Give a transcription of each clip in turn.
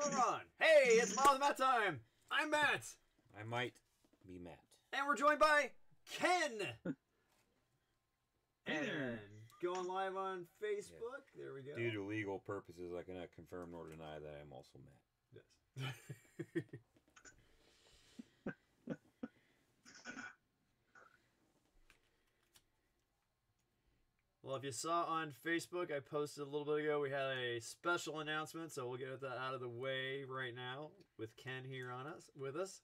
we're on. Hey, it's Mom Matt time. I'm Matt, I might be Matt. and we're joined by Ken. Hey there. and going live on Facebook. There we go. Due to legal purposes, I cannot confirm nor deny that I am also Matt. Yes. well, if you saw on Facebook, I posted a little bit ago, we had a special announcement, so we'll get that out of the way right now with Ken here on us with us.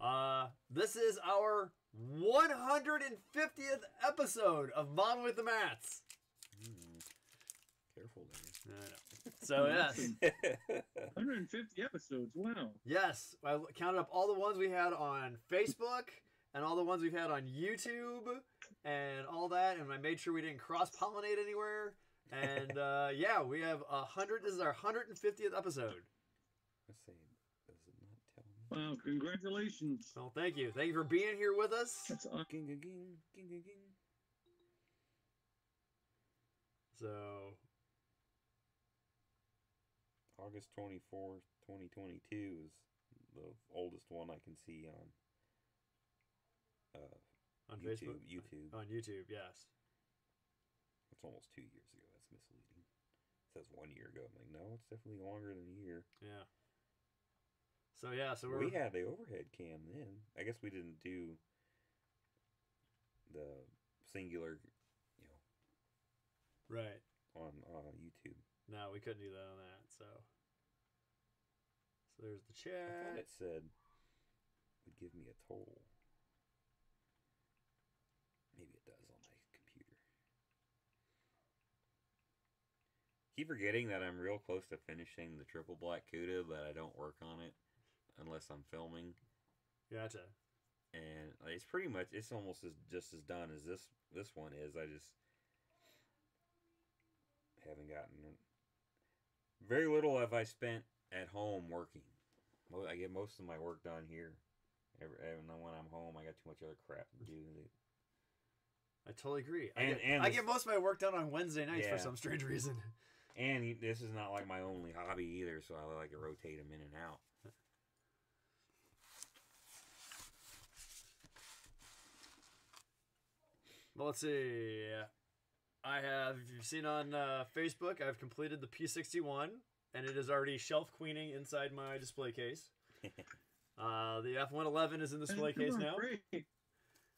Uh, this is our 150th episode of Mom with the Matts. Careful there. I know. So yes. 150 episodes. Wow. Yes, I counted up all the ones we had on Facebook and all the ones we've had on YouTube and all that, and I made sure we didn't cross pollinate anywhere. And uh, yeah, we have a hundred. This is our hundred and fiftieth episode. Let's say, does it not tell me? Wow. Congratulations. Well, thank you, thank you for being here with us. That's awesome. Ging, ging, ging, ging, ging, ging. So August 24th, 2022 is the oldest one I can see on uh, on YouTube. Facebook, YouTube. on YouTube, yes. It's almost two years ago. That's misleading. It says one year ago. I'm like, no, it's definitely longer than a year. Yeah. So yeah, so we're We had the overhead cam then. I guess we didn't do the singular, you know, right. on uh, YouTube. No, we couldn't do that on that. So. So there's the I thought chat. it said would give me a toll. Maybe it does on my computer. Keep forgetting that I'm real close to finishing the triple black Cuda, but I don't work on it unless I'm filming. Gotcha. And it's pretty much it's almost as just as done as this this one is. I just haven't gotten very little have I spent at home working. I get most of my work done here. Every, and then when I'm home, I got too much other crap to do. I totally agree. I, get, and I get most of my work done on Wednesday nights for some strange reason. And this is not like my only hobby either, so I like to rotate them in and out. Well, let's see. I have, if you've seen on uh, Facebook, I've completed the P61, and it is already shelf queening inside my display case. uh, the F111 is in the display case now. Great.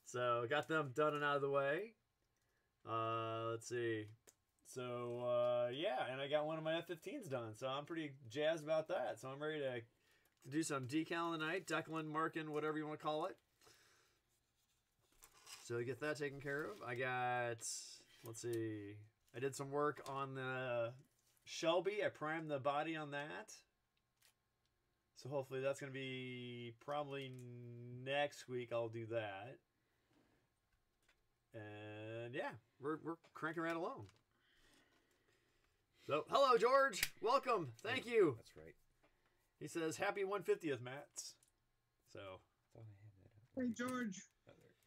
So got them done and out of the way. Uh, let's see. So uh, yeah, and I got one of my F15s done. So I'm pretty jazzed about that. So I'm ready to, do some decal in the night, Declan, marking, whatever you want to call it. So get that taken care of. I got. Let's see. I did some work on the Shelby. I primed the body on that. So hopefully that's going to be probably next week. I'll do that. And yeah, we're, we're cranking right along. So, hello, George. Welcome. Thank you. That's right. He says, Happy 150th, Matts. So, I thought I had that up. Hey, George. Oh, there it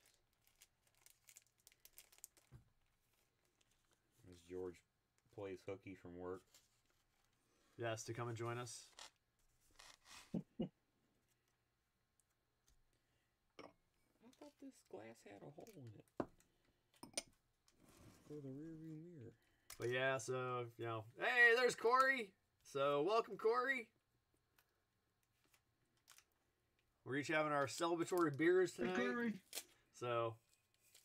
is. As George plays hooky from work. yes, to come and join us. I thought this glass had a hole in it. For the rear view mirror. But yeah, so, you know, hey, there's Corey. So, welcome, Corey. We're each having our celebratory beers Hey, tonight. Corey. So,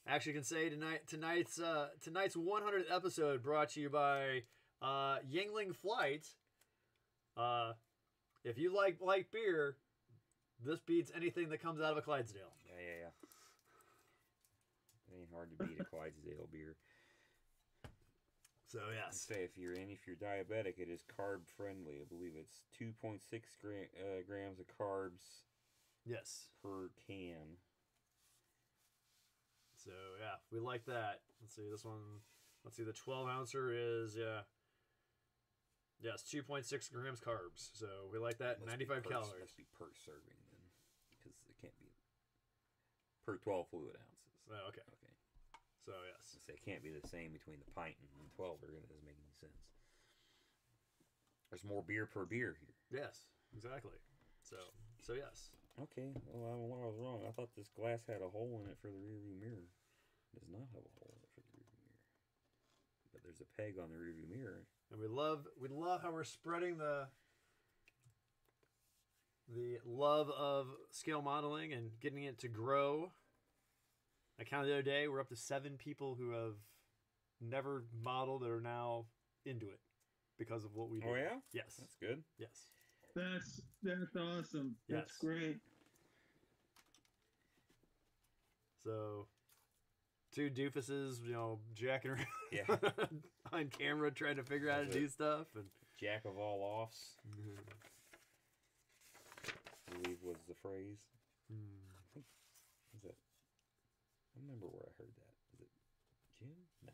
actually, can say tonight tonight's uh, tonight's 100th episode brought to you by uh, Yuengling Flight. Uh, if you like light beer, this beats anything that comes out of a Clydesdale. Yeah, yeah, yeah. It ain't hard to beat a Clydesdale beer. So yes, Say if you're and if you're diabetic, it is carb friendly. I believe it's 2.6 gra- uh, grams of carbs yes. per can. So yeah, we like that. Let's see this one. Let's see the 12 ouncer is yeah. Yes, 2.6 grams carbs. So we like that. Must 95 per, calories. Must be per serving then, because it can't be per 12 fluid ounces. Oh, okay. Okay. So yes. It can't be the same between the pint and the 12 or it doesn't make any sense. There's more beer per beer here. Yes, exactly. So, so yes. Okay, well, I don't know. I was wrong. I thought this glass had a hole in it for the rearview mirror. It does not have a hole in it for the rearview mirror. But there's a peg on the rearview mirror. And we love we love how we're spreading the the love of scale modeling and getting it to grow. I counted the other day, we're up to seven people who have never modeled that are now into it because of what we do. Oh yeah, Yes. that's good. Yes. That's that's awesome. That's great. So two doofuses, you know, jacking around Yeah. on camera trying to figure out how to That's do stuff and Jack of all offs, I believe was the phrase. Hmm. Is that? I don't remember where I heard that. Is it Jim? No.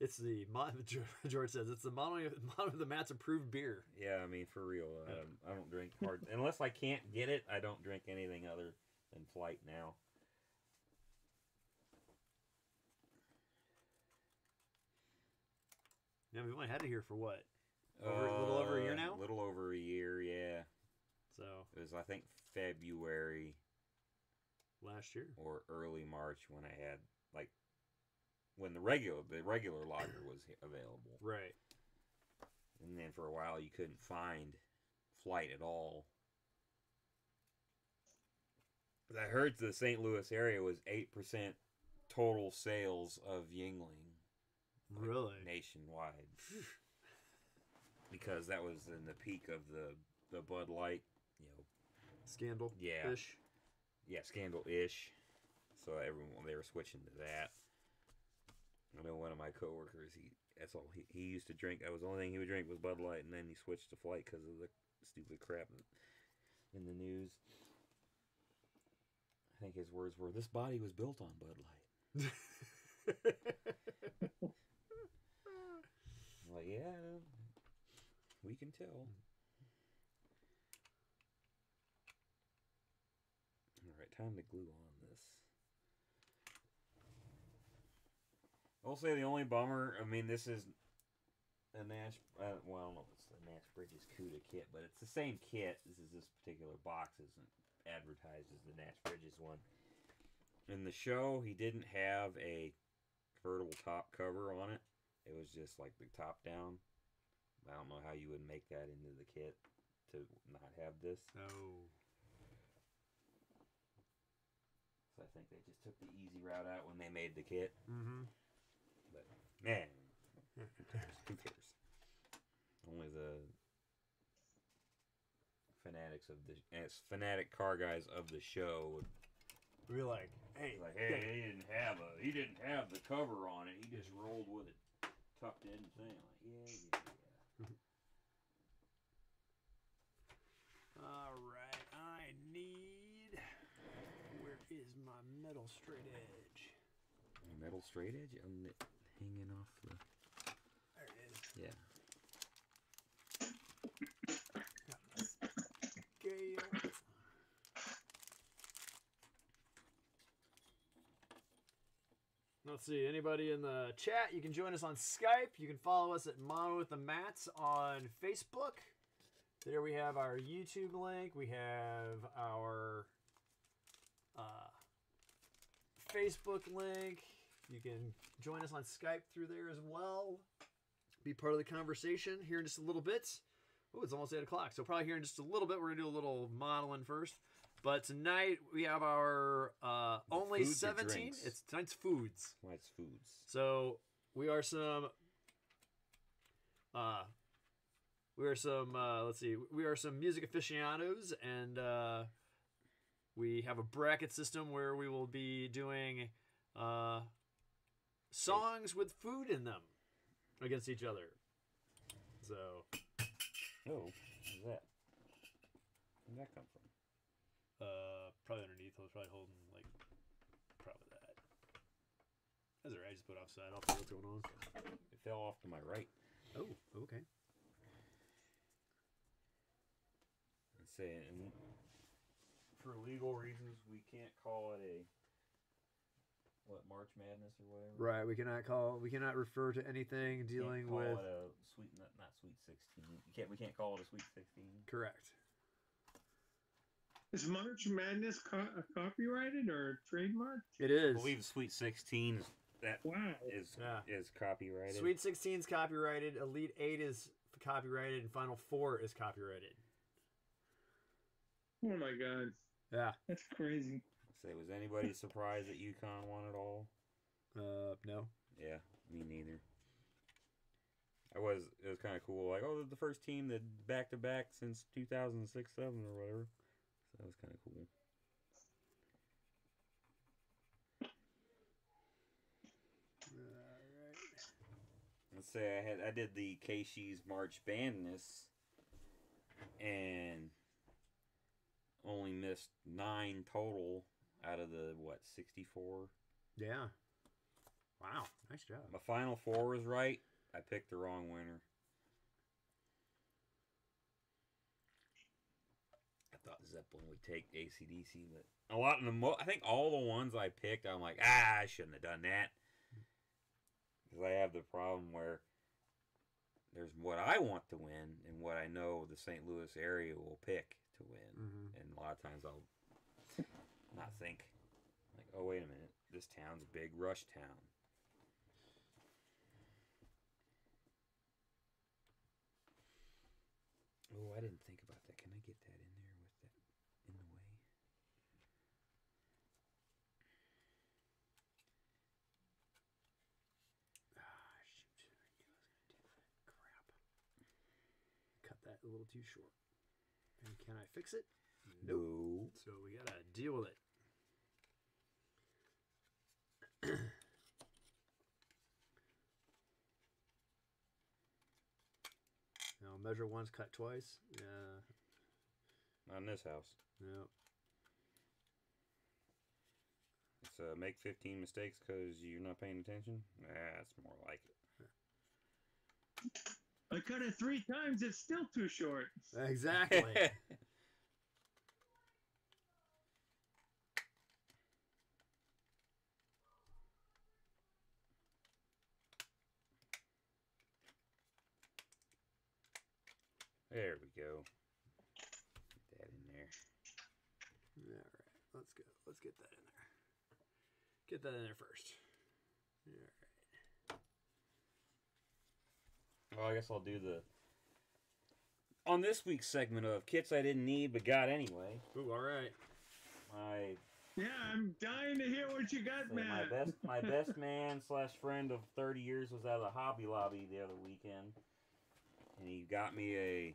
It's the mo- George says it's the modeling of, of the Matt's approved beer. Yeah, I mean for real. Um, I don't drink hard unless I can't get it. I don't drink anything other than flight now. Yeah, we've only had it here for what? Over- a little over a year now. A little over a year, yeah. So It was I think February last year. or early March when I had like when the regular the regular lager was available, Right. and then for a while you couldn't find flight at all. But I heard the St. Louis area was eight percent total sales of Yuengling Really? nationwide because that was in the peak of the the Bud Light, you know, Scandal. Yeah. Yeah, scandal ish. So everyone they were switching to that. I know one of my coworkers. He that's all he, he used to drink. That was the only thing he would drink was Bud Light, and then he switched to Flight because of the stupid crap in the news. I think his words were, "This body was built on Bud Light." Like, yeah, we can tell. All right, time to glue on this. I'll say the only bummer. I mean, this is a Nash. Uh, well, I don't know if it's the Nash Bridges CUDA kit, but it's the same kit. This is this particular box isn't advertised as the Nash Bridges one. In the show, he didn't have a convertible top cover on it. It was just like the top down. I don't know how you would make that into the kit to not have this. oh. So I think they just took the easy route out when they made the kit. Mm-hmm. But man, who cares? Who cares? Only the fanatics of the as fanatic car guys of the show would We're like, hey, like, hey, he didn't have a he didn't have the cover on it. He just rolled with it tucked in thing. Like, yeah, yeah, yeah. all right, I need. Where is my metal straight edge? Metal straight edge on it hanging off the There it is. yeah. Got my scale. Let's see. Anybody in the chat? You can join us on Skype. You can follow us at Mono with the Matts on Facebook. There we have our YouTube link. We have our uh, Facebook link. You can join us on Skype through there as well. Be part of the conversation here in just a little bit. Oh, it's almost eight o'clock. So probably here in just a little bit, we're gonna do a little modeling first. But tonight we have our uh, only Foods seventeen. It's tonight's foods. Why it's foods. So we are some. Uh, we are some. Uh, let's see. We are some music aficionados, and uh, we have a bracket system where we will be doing uh, songs with food in them against each other. So Oh, what's that? Where'd that come from? uh, probably underneath. I was probably holding like probably that. That's alright. I just put it offside. I'll see what's going on. It fell off to my right. Oh, okay. and saying for legal reasons we can't call it a what March Madness or whatever. Right. We cannot call. We cannot refer to anything Can't dealing call with. it a sweet not, not sweet sixteen. You can't we can't call it a sweet sixteen. Correct. Is March Madness co- uh, copyrighted or trademarked? It is. I is. believe Sweet Sixteen is that Wow. is Yeah. is copyrighted. Sweet 16 is copyrighted. Elite 8 is copyrighted, and Final Four is copyrighted. Oh my god. Yeah. That's crazy. Say, was anybody surprised that UConn won at all? Uh, no. Yeah, me neither. I was. It was kind of cool. Like, oh, the first team that back to back since two thousand six, seven, or whatever. So that was kind of cool. Let's say I had I did the KSHE's March Bandness, and only missed nine total out of the what sixty four. Yeah. Wow. Nice job. My final four was right. I picked the wrong winner. I thought Zeppelin would take ACDC, but a lot of the mo- I think all the ones I picked, I'm like, ah, I shouldn't have done that. Because I have the problem where there's what I want to win and what I know the St. Louis area will pick to win. Mhm. And a lot of times I'll not think, like, oh, wait a minute, this town's a big rush town. Oh, I didn't think about that. Can I get that in there with that in the way? Ah, shoot. I knew I was going to do that. Crap. Cut that a little too short. And can I fix it? No. So we got to deal with it. now, measure once, cut twice. Yeah. Not in this house. No. It's uh, make 15 mistakes because you're not paying attention. That's more like it. I cut it three times. It's still too short. Exactly. there we go. Get that in there. All right. Let's go. Let's get that in there. Get that in there first. All right. Well, I guess I'll do the. On this week's segment of kits I didn't need but got anyway, Ooh, all right. my Yeah, I'm dying to hear what you got, say man. my best my best man slash friend of 30 years was at a Hobby Lobby the other weekend, and he got me a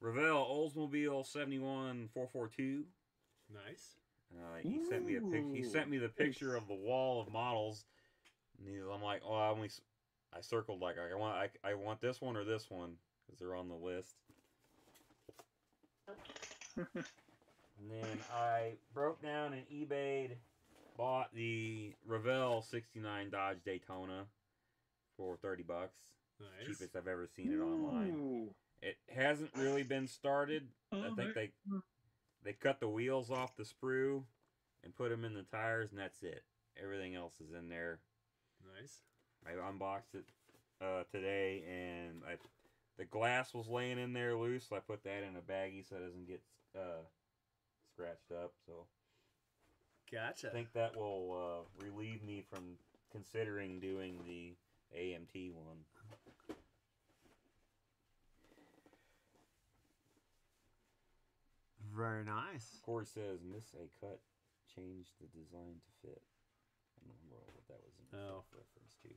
Revell Oldsmobile 71 442. Nice. Uh, he sent me a pic. He sent me the picture of the wall of models. And I'm like, oh, I only, s- I circled like I want, I, I want this one or this one because they're on the list. And then I broke down and eBayed, bought the Revell '69 Dodge Daytona for thirty bucks, Nice. cheapest I've ever seen it online. Ooh. It hasn't really been started. Oh, I think they they cut the wheels off the sprue and put them in the tires, and that's it. Everything else is in there. Nice. I unboxed it uh, today, and I the glass was laying in there loose. So I put that in a baggie so it doesn't get uh, scratched up. So Gotcha. I think that will uh, relieve me from considering doing the AMT one. Very nice. Corey says, "Miss a cut, change the design to fit." I don't remember what that was in Oh. reference to.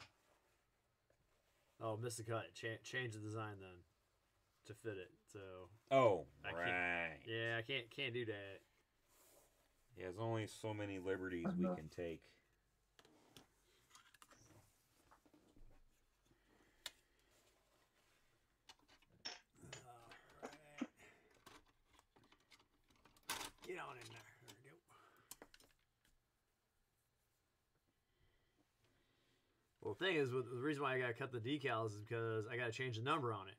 Oh, missed the cut. Cha- change the design then to fit it. So Oh, I can't- right. yeah, I can't can't do that. Yeah, there's only so many liberties we Uh-huh. can take. Alright. Get on in there. There we go. Well, the thing is, with the reason why I gotta cut the decals is because I gotta change the number on it.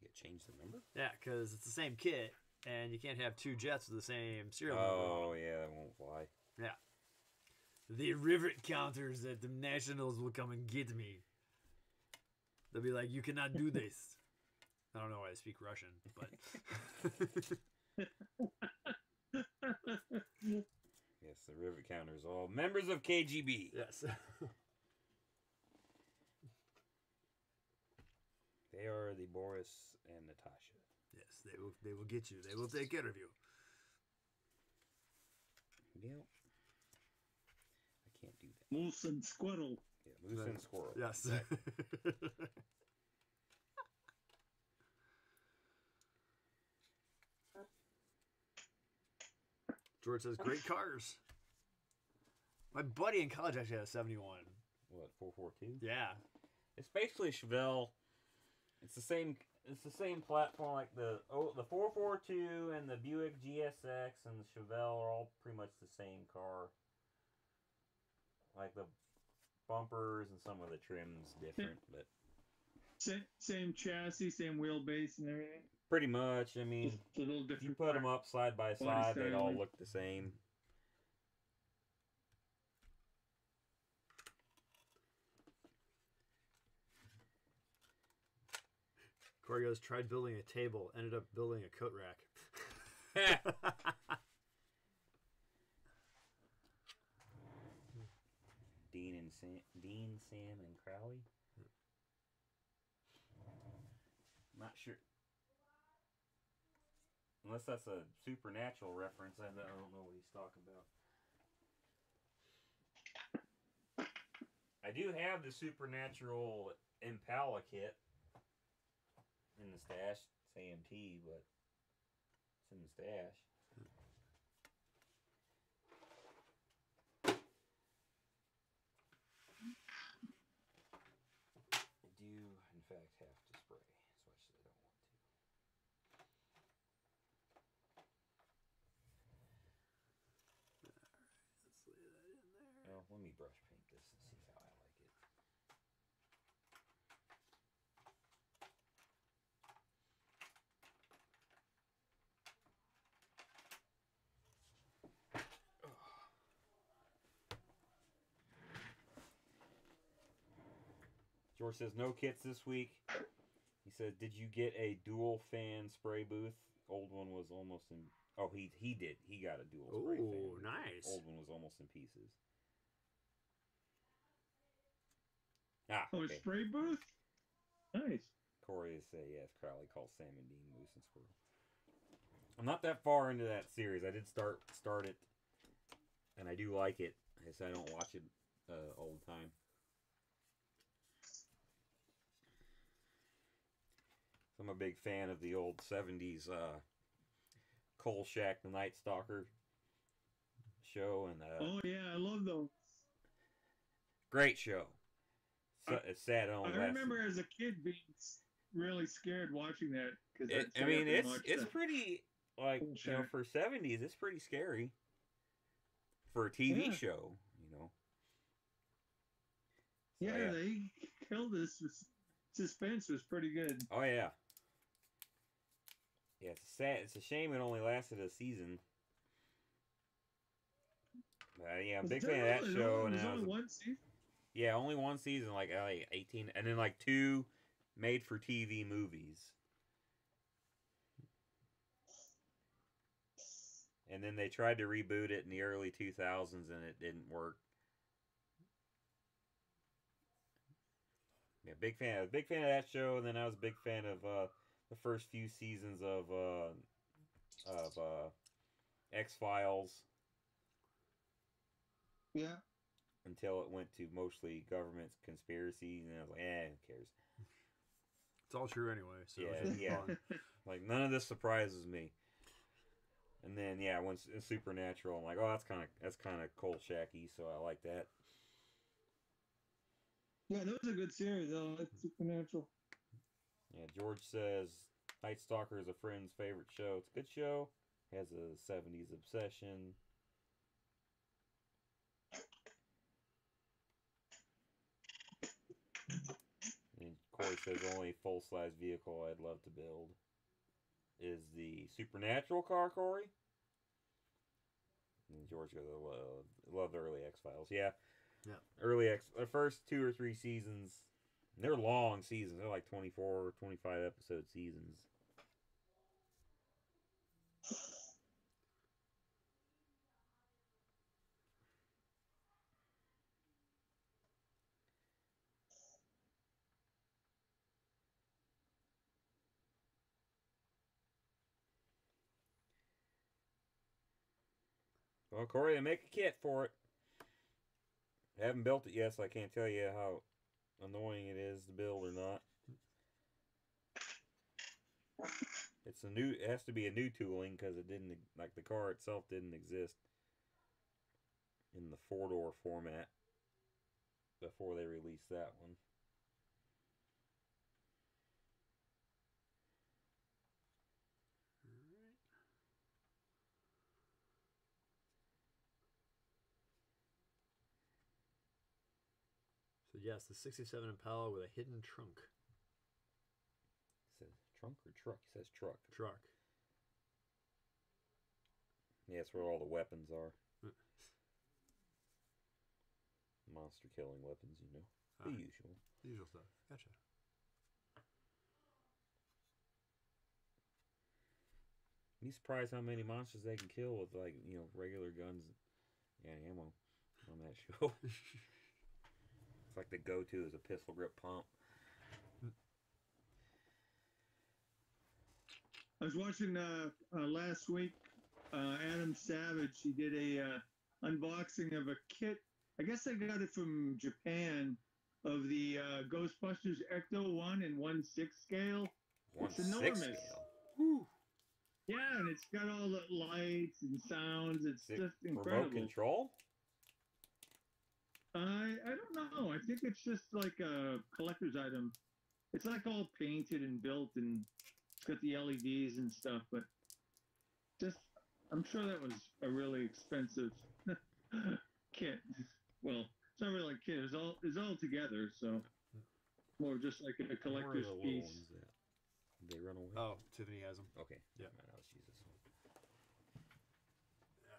You got change the number? Yeah, because it's the same kit, and you can't have two jets with the same serial number. Oh yeah, that won't fly. Yeah. The rivet counters that the Nationals will come and get me. They'll be like, you cannot do this. I don't know why I speak Russian, but Yes, the rivet counters all members of KGB. yes. They are the Boris and Natasha. yes, they will they will get you. They will take care of you. Yep. I can't do that. Moose and squirrel. Yeah, moose and squirrel. Yes. Exactly. George says, great cars. My buddy in college actually had a 71. what 414? Yeah. It's basically Chevelle. It's the same. It's the same platform like the oh the four four two and the Buick GSX and the Chevelle are all pretty much the same car. Like the bumpers and some of the trims different, but Same, same chassis, same wheelbase and everything. Pretty much. I mean, Just a little if different. you put them up side by side, they'd all look the same. Corey goes, tried building a table, ended up building a coat rack. Dean and Sam, Dean, Sam, and Crowley. Hmm. Not sure. Unless that's a supernatural reference, I don't know what he's talking about. I do have the supernatural Impala kit in the stash. It's AMT, but it's in the stash. I do, in fact, have to spray, as much as I don't want to. Let's lay that in there. Well, let me brush paint this and see how I like it. George says no kits this week. He said, "Did you get a dual fan spray booth? Old one was almost in. Oh, he he did. He got a dual spray fan. Ooh, booth. nice. Old one was almost in pieces. Ah, Oh, a okay. spray booth? Nice. Corey is say yes. Crowley calls Sam and Dean Moose and Squirrel. I'm not that far into that series. I did start start it, and I do like it. I guess I don't watch it uh, all the time. So I'm a big fan of the old '70s uh, Kolchak, the Night Stalker show, and uh, Oh yeah, I love those. great show. So, it's sad it only I remember as a kid being really scared watching that because I mean, it's it's pretty like you know for seventies, it's pretty scary for a TV Yeah. show. You know. So, yeah, they killed this. Suspense was pretty good. Oh yeah. Yeah, it's sad. It's a shame it only lasted a season. But yeah, I'm a big fan of that only- show, and There's I only was, one season. Yeah, only one season, like uh, like eighteen, and then like two made for TV movies. And then they tried to reboot it in the early 2000s and it didn't work. Yeah, big fan. I was a big fan of that show, and then I was a big fan of uh, the first few seasons of uh, of uh, X Files Yeah. Until it went to mostly government conspiracy, and I was like, eh, who cares? It's all true anyway. So Yeah, it's yeah. Like none of this surprises me. And then yeah, once it's supernatural, I'm like, oh, that's kind of that's kind of cold shacky, so I like that. Yeah, that was a good series though. That's supernatural. Yeah, George says Night Stalker is a friend's favorite show. It's a good show. Has a '70s obsession. And Corey says only full size vehicle I'd love to build. is the Supernatural car, Corey. And George goes, "Love, love the early X Files." Yeah, Yeah. Early X, the first two or three seasons, they're long seasons. They're like 24 or 25 episode seasons. Well, Corey, make a kit for it. I haven't built it yet, so I can't tell you how annoying it is to build or not. It's a new. It has to be a new tooling because it didn't like the car itself didn't exist in the four door format before they released that one. Yes, the '67 Impala with a hidden trunk. Says trunk or truck? It says truck. Truck. Yeah, that's where all the weapons are. Mm. Monster killing weapons, you know. The usual. usual stuff. Gotcha. Be surprised how many monsters they can kill with like you know regular guns and ammo on that show. it's like the go-to is a pistol grip pump. I was watching uh, uh, last week. Uh, Adam Savage. He did a uh, unboxing of a kit. I guess I got it from Japan of the uh, Ghostbusters Ecto One and One Six scale. One It's enormous. scale. Yeah, and it's got all the lights and sounds. It's just Remote control. I I don't know. I think it's just like a collector's item. It's like all painted and built, and it's got the LEDs and stuff. But just, I'm sure that was a really expensive kit. Well, it's not really a kit. It's all it's all together. So more just like a collector's the piece. ones at? They run away? Oh, Tiffany has them. Okay. Yeah. Man, I'll just use this one.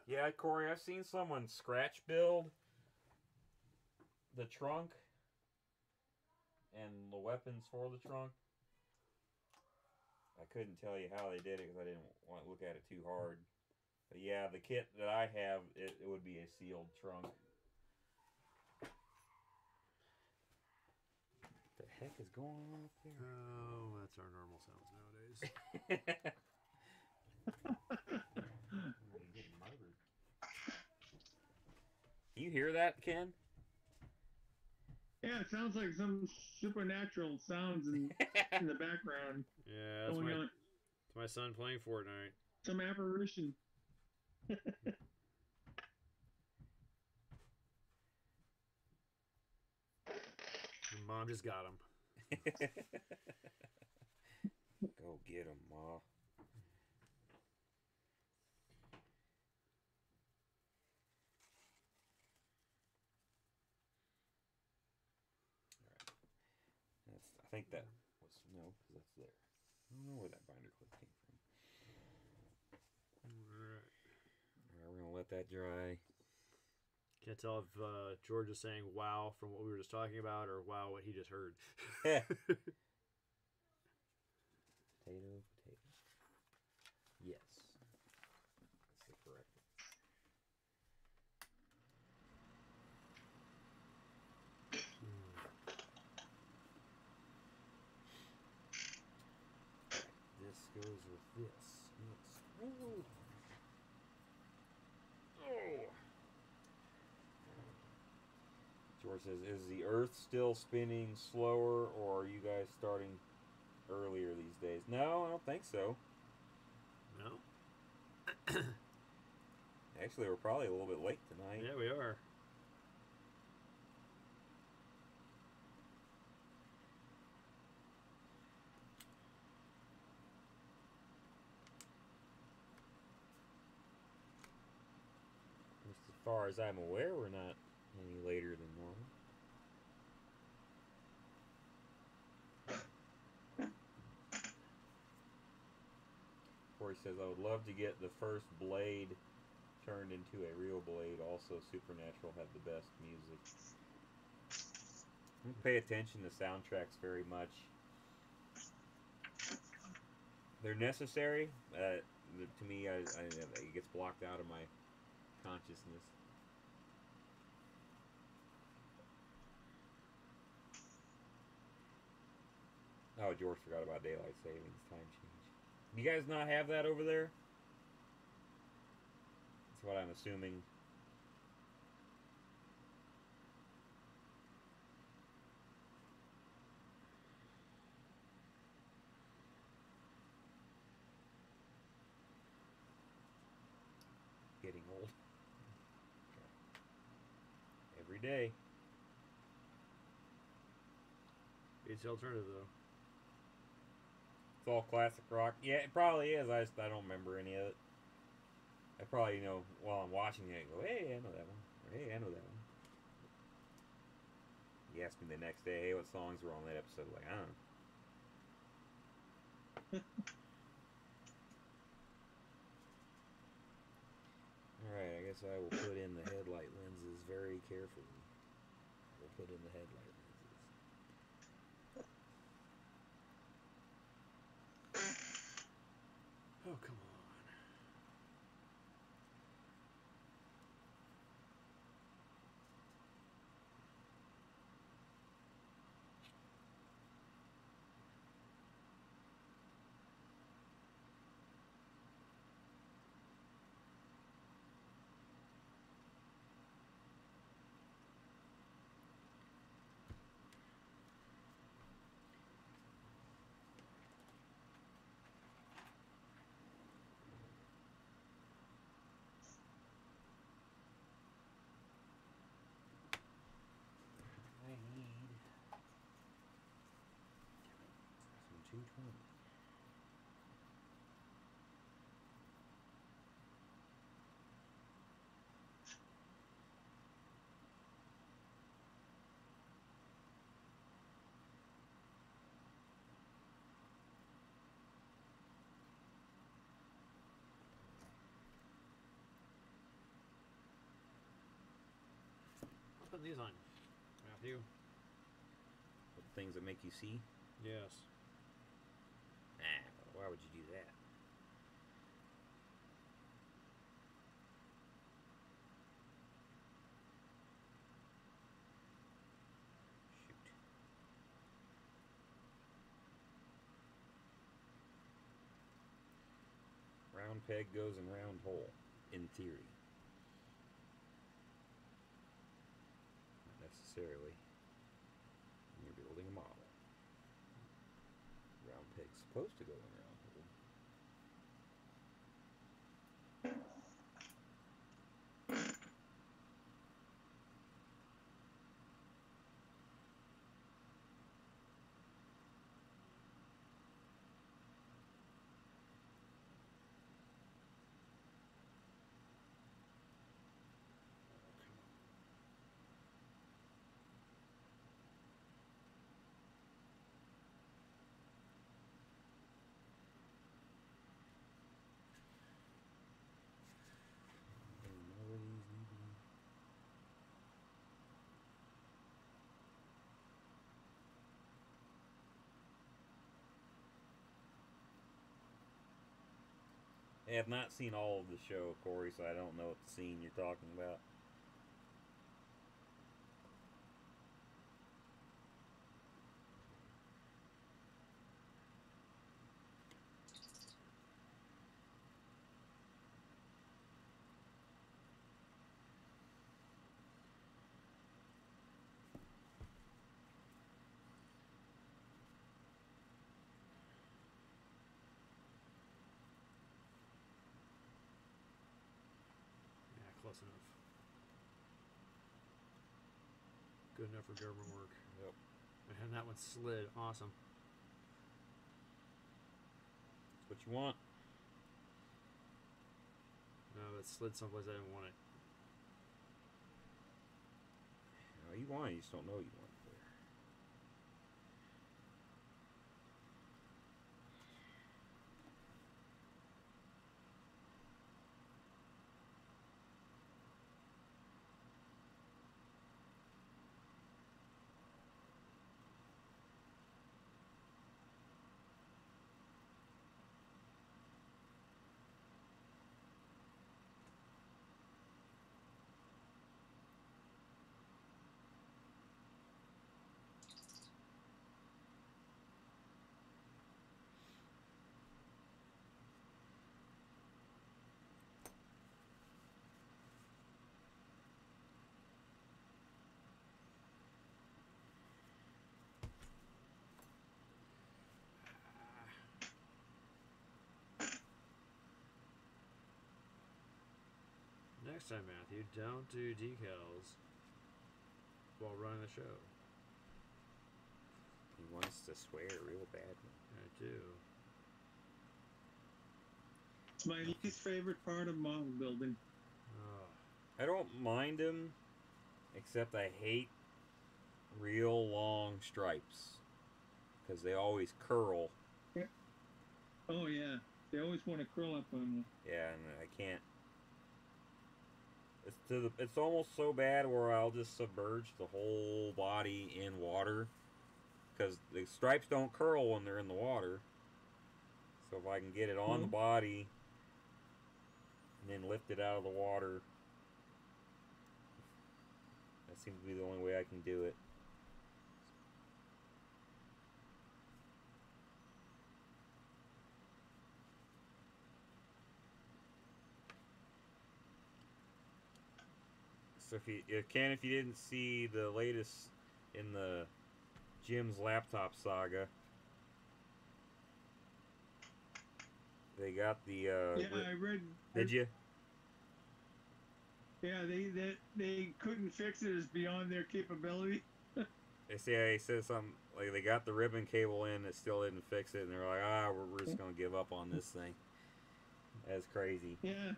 Yeah, Corey, I've seen someone scratch build the trunk and the weapons for the trunk. I couldn't tell you how they did it because I didn't want to look at it too hard. But yeah, the kit that I have, it, it would be a sealed trunk. What the heck is going on up there? Oh, that's our normal sounds nowadays. you hear that, Ken? Yeah, it sounds like some supernatural sounds in, in the background Yeah, that's going my, on. that's my son playing Fortnite. Some apparition. And Mom just got him. Go get him, Ma. Think that was no, because that's there. I don't know where that binder clip came from. Alright. Alright, we're gonna let that dry. Can't tell if uh, George is saying "wow" from what we were just talking about, or "wow" what he just heard. potato, potato. Yes. That's the correct. This goes with this. Yes. Ooh. Oh. Says, "Is the Earth still spinning slower, or are you guys starting earlier these days?" No, I don't think so. no. Actually, we're probably a little bit late tonight. Yeah, we are. As far as I'm aware, we're not any later than normal. Says, I would love to get the first blade turned into a real blade. Also, Supernatural had the best music. I pay attention to soundtracks very much. They're necessary. Uh, to me, I, I, it gets blocked out of my consciousness. Oh, George forgot about daylight savings time change. You guys not have that over there? That's what I'm assuming. Getting old. Every day. It's alternative though. All classic rock. Yeah, it probably is. I just I don't remember any of it. I probably you know while I'm watching it, I go, hey, I know that one. Hey, I know that one. You ask me the next day, hey, what songs were on that episode? Like, I don't know. Alright, I guess I will put in the headlight lenses very carefully. We'll put in the headlight I'll these on. Matthew. The things that make you see? Yes. Nah, why would you do that? Shoot. Round peg goes in round hole, in theory. Not necessarily. when You're building a model. Round peg's supposed to go in round hole. And more of these need to be- I have not seen all of the show, Corey, so I don't know what the scene you're talking about. Yeah, close enough. Good enough for government work. Yep. And that one slid. Awesome. That's what you want. No, it slid someplace I didn't want it. You, you want it, you just don't know you want it Next time, Matthew, don't do decals while running the show. He wants to swear real bad. I do. It's my least favorite part of model building. Oh. I don't mind him, except I hate real long stripes because they always curl. Oh yeah, they always want to curl up on you. Yeah, and I can't. It's to the. It's almost so bad where I'll just submerge the whole body in water, because the stripes don't curl when they're in the water. So if I can get it on the Mhm. body, and then lift it out of the water, that seems to be the only way I can do it. So if you if Ken, if you didn't see the latest in the Jim's laptop saga, they got the. Uh, yeah, I read. did you? Yeah, they they they couldn't fix. It's beyond their capability. They say they said something like they got the ribbon cable in, it still didn't fix it, and they're like, ah, we're, we're just gonna give up on this thing. That's crazy. Yeah.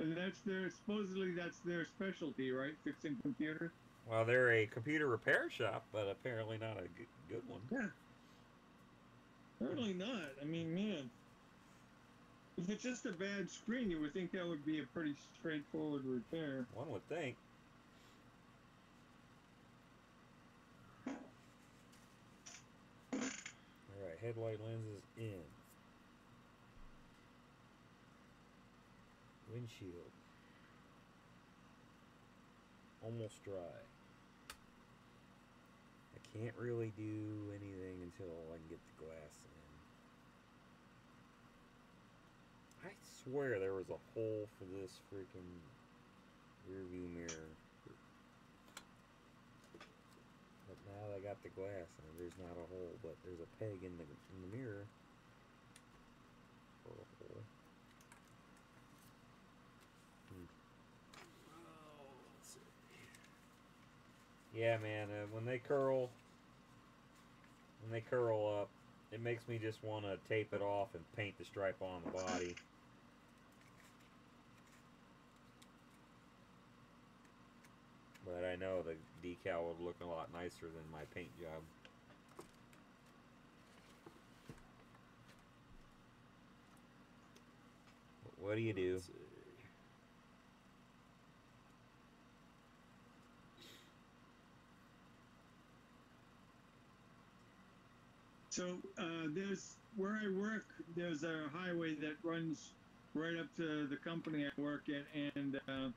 And that's their supposedly that's their specialty, right? Fixing computers. Well, they're a computer repair shop, but apparently not a good, good one. Yeah. Certainly not. I mean, man. If it's just a bad screen, you would think that would be a pretty straightforward repair. One would think. All right, headlight lenses in. Windshield. Almost dry. I can't really do anything until I can get the glass in. I swear there was a hole for this freaking rear view mirror. But now I got the glass and there's not a hole, but there's a peg in the in the mirror for a hole. Oh, let's see. Yeah, man. Uh, when they curl, when they curl up, it makes me just want to tape it off and paint the stripe on the body. But I know the decal would look a lot nicer than my paint job. But What do you do? Let's see. So uh, there's where I work. There's a highway that runs right up to the company I work at, and uh,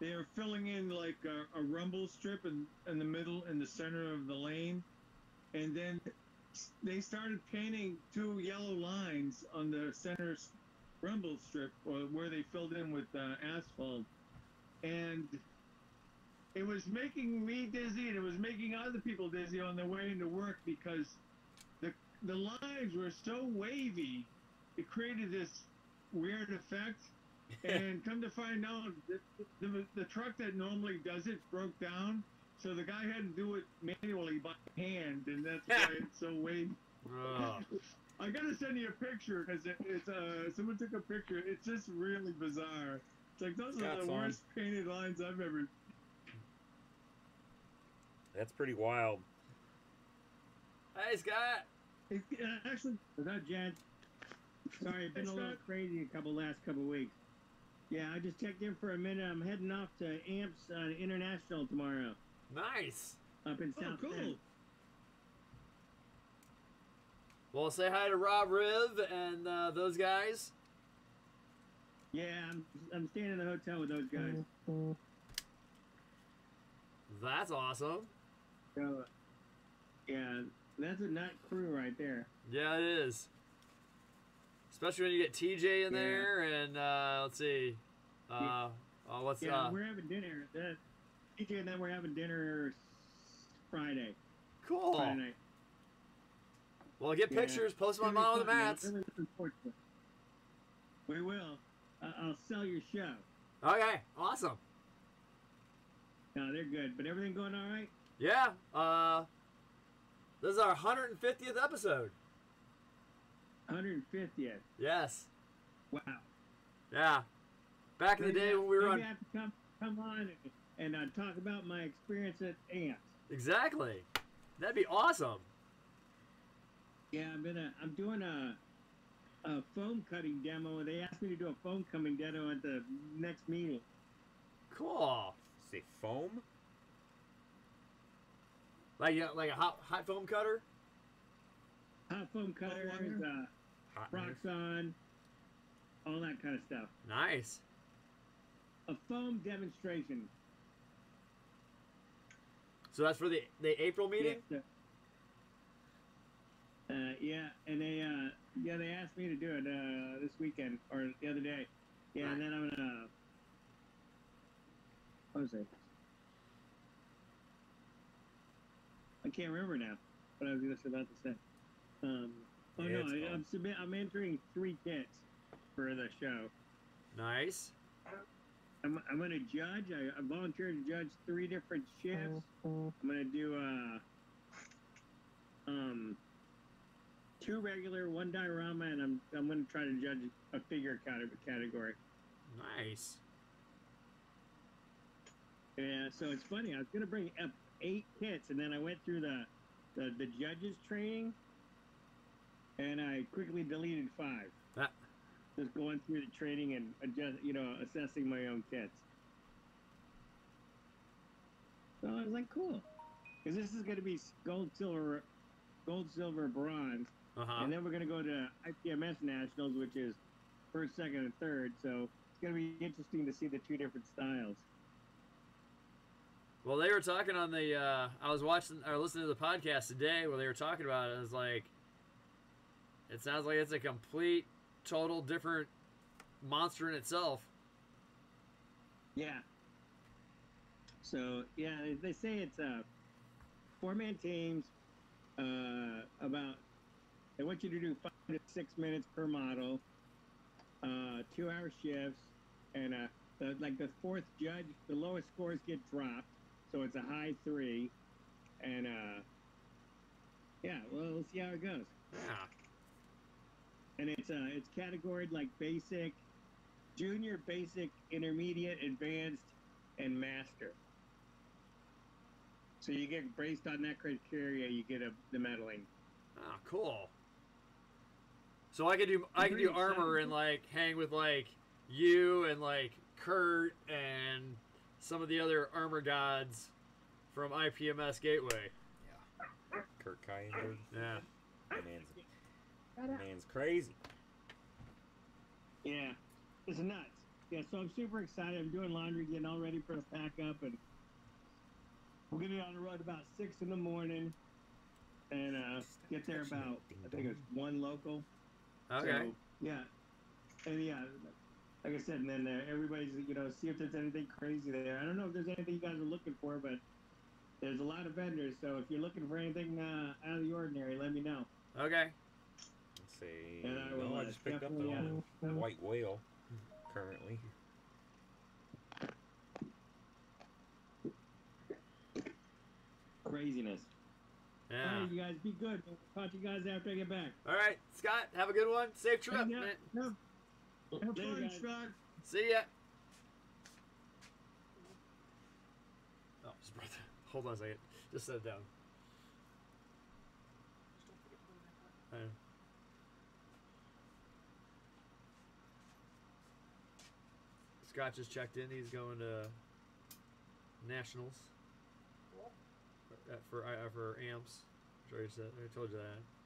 they are filling in like a, a rumble strip in, in the middle, in the center of the lane, and then they started painting two yellow lines on the center rumble strip, or where they filled in with uh, asphalt, and it was making me dizzy, and it was making other people dizzy on their way into work because the lines were so wavy, it created this weird effect. and come to find out, the, the, the truck that normally does it broke down, so the guy had to do it manually by hand, and that's why it's so wavy. Oh, I gotta send you a picture because it, it's uh someone took a picture. It's just really bizarre. It's like those are the worst painted lines I've ever. That's pretty wild. hey Scott. It, it actually, What's up, Jed? Sorry, it's been a little crazy a couple last couple weeks. Yeah, I just checked in for a minute. I'm heading off to AMPS uh, International tomorrow Nice. up in South. oh cool. Bend. Well, say hi to Rob Riv and uh, those guys. Yeah, I'm, I'm staying in the hotel with those guys. That's awesome. So, yeah, that's a nut crew right there. Yeah, it is. Especially when you get TJ in Yeah. there, and uh, let's see. Uh, oh, what's Yeah, uh, we're having dinner. That, TJ and then we're having dinner Friday. cool. Friday night. Well, get Yeah. pictures. Post them on Mom of the. Matts. Really looking forward to it. We will. Uh, I'll sell your show. Okay, awesome. No, they're good. But everything going all right? Yeah. Uh, this is our 150th episode. 150th. Yes. Wow. Yeah. Back in the day when we were maybe on. I have to come come on and, and uh, talk about my experience at AMPS. Exactly. That'd be awesome. Yeah, I'm gonna. I'm doing a a foam cutting demo. They asked me to do a foam cutting demo at the next meeting. Cool. Say foam? Like yeah, like a hot hot foam cutter. Hot foam cutters, uh, Hot knife? Proxxon, all that kind of stuff. Nice. A foam demonstration. So that's for the the April meeting. Yeah, so- uh, yeah, and they uh, yeah they asked me to do it uh, this weekend or the other day. Yeah, and then I'm gonna. What was it? I can't remember now what I was just about to say. Um, oh Yeah, no, I, I'm submit. I'm entering three kits for the show. Nice. I'm, I'm gonna judge. I, I volunteered to judge three different shifts. I'm gonna do uh um two regular, one diorama, and I'm I'm gonna try to judge a figure category. Nice. Yeah, so it's funny. I was gonna bring up eight kits, and then I went through the the, the judges training, and I quickly deleted five. Ah. Just going through the training and adjust, you know, assessing my own kits. So I was like, cool, because this is gonna be gold, silver, gold, silver, bronze, Uh huh. and then we're gonna go to IPMS nationals, which is first, second, and third. So it's gonna be interesting to see the two different styles. Well, they were talking on the. Uh, I was watching or listening to the podcast today where they were talking about it. It was like, it sounds like it's a complete, total different monster in itself. Yeah. So yeah, they- say it's uh, four man teams. Uh, about they want you to do five to six minutes per model. Uh, two hour shifts, and uh, the, like the fourth judge, the lowest scores get dropped, so it's a high three, and uh, yeah, well, we'll see how it goes. Yeah. and it's uh it's categorized like basic, junior, basic, intermediate, advanced, and master. So you get based on that criteria, you get a, the medaling. Oh, cool. So I could do I could do armor and like hang with like you and like Kurt and some of the other armor gods from IPMS Gateway. Kurt Kyenberg. Yeah. That man's, that man's crazy. Yeah, it's nuts. Yeah, so I'm super excited. I'm doing laundry, getting all ready for the pack up, and we're gonna be on the road about six in the morning, and uh, get there about I think it's one local. Okay. So, yeah, and yeah, like I said, and then uh, everybody's you know see if there's anything crazy there. I don't know if there's anything you guys are looking for, but there's a lot of vendors. So if you're looking for anything uh, out of the ordinary, let me know. Okay. Let's see. And I will, no, I uh, just picked up definitely, the uh, white whale currently. Craziness. Yeah. right, you guys be good. I'll talk to you guys after I get back. All right, Scott. Have a good one. Safe trip, Yeah, man. yeah. Have fun, guys. See ya. Oh, just brought that. Hold on a second. Just set it down. I. Scott just checked in. He's going to nationals Uh, for uh, for AMPS. I already said. I told you that.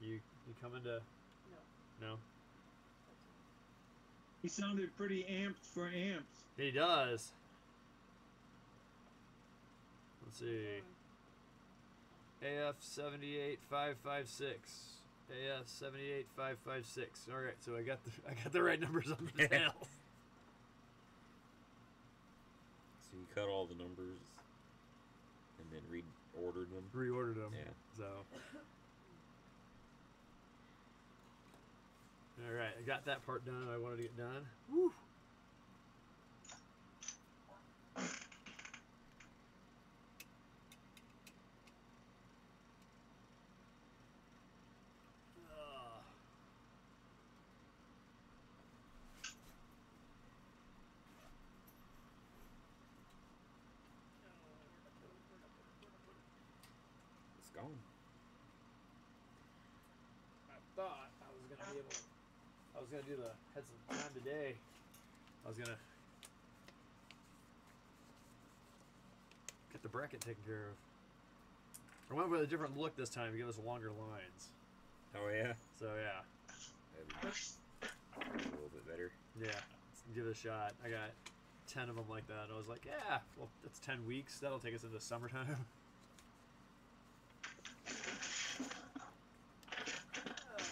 You you coming to? No. No. He sounded pretty amped for AMPS. He does. Let's see. AF seventy eight five five six. AF seventy eight five five six. All right, so I got the I got the right numbers on the tail. So you cut all the numbers and then reordered them. Reordered them. Yeah. So. All right, I got that part done. I wanted to get done. Woo. Ah. It's gone. I thought I was gonna be able. I was gonna do the had some time today. I was gonna get the bracket taken care of. I went with a different look this time to give us longer lines. Oh yeah. So yeah, a little bit better. yeah, give it a shot. I got ten of them like that. I was like, yeah, well, that's ten weeks. That'll take us into summertime.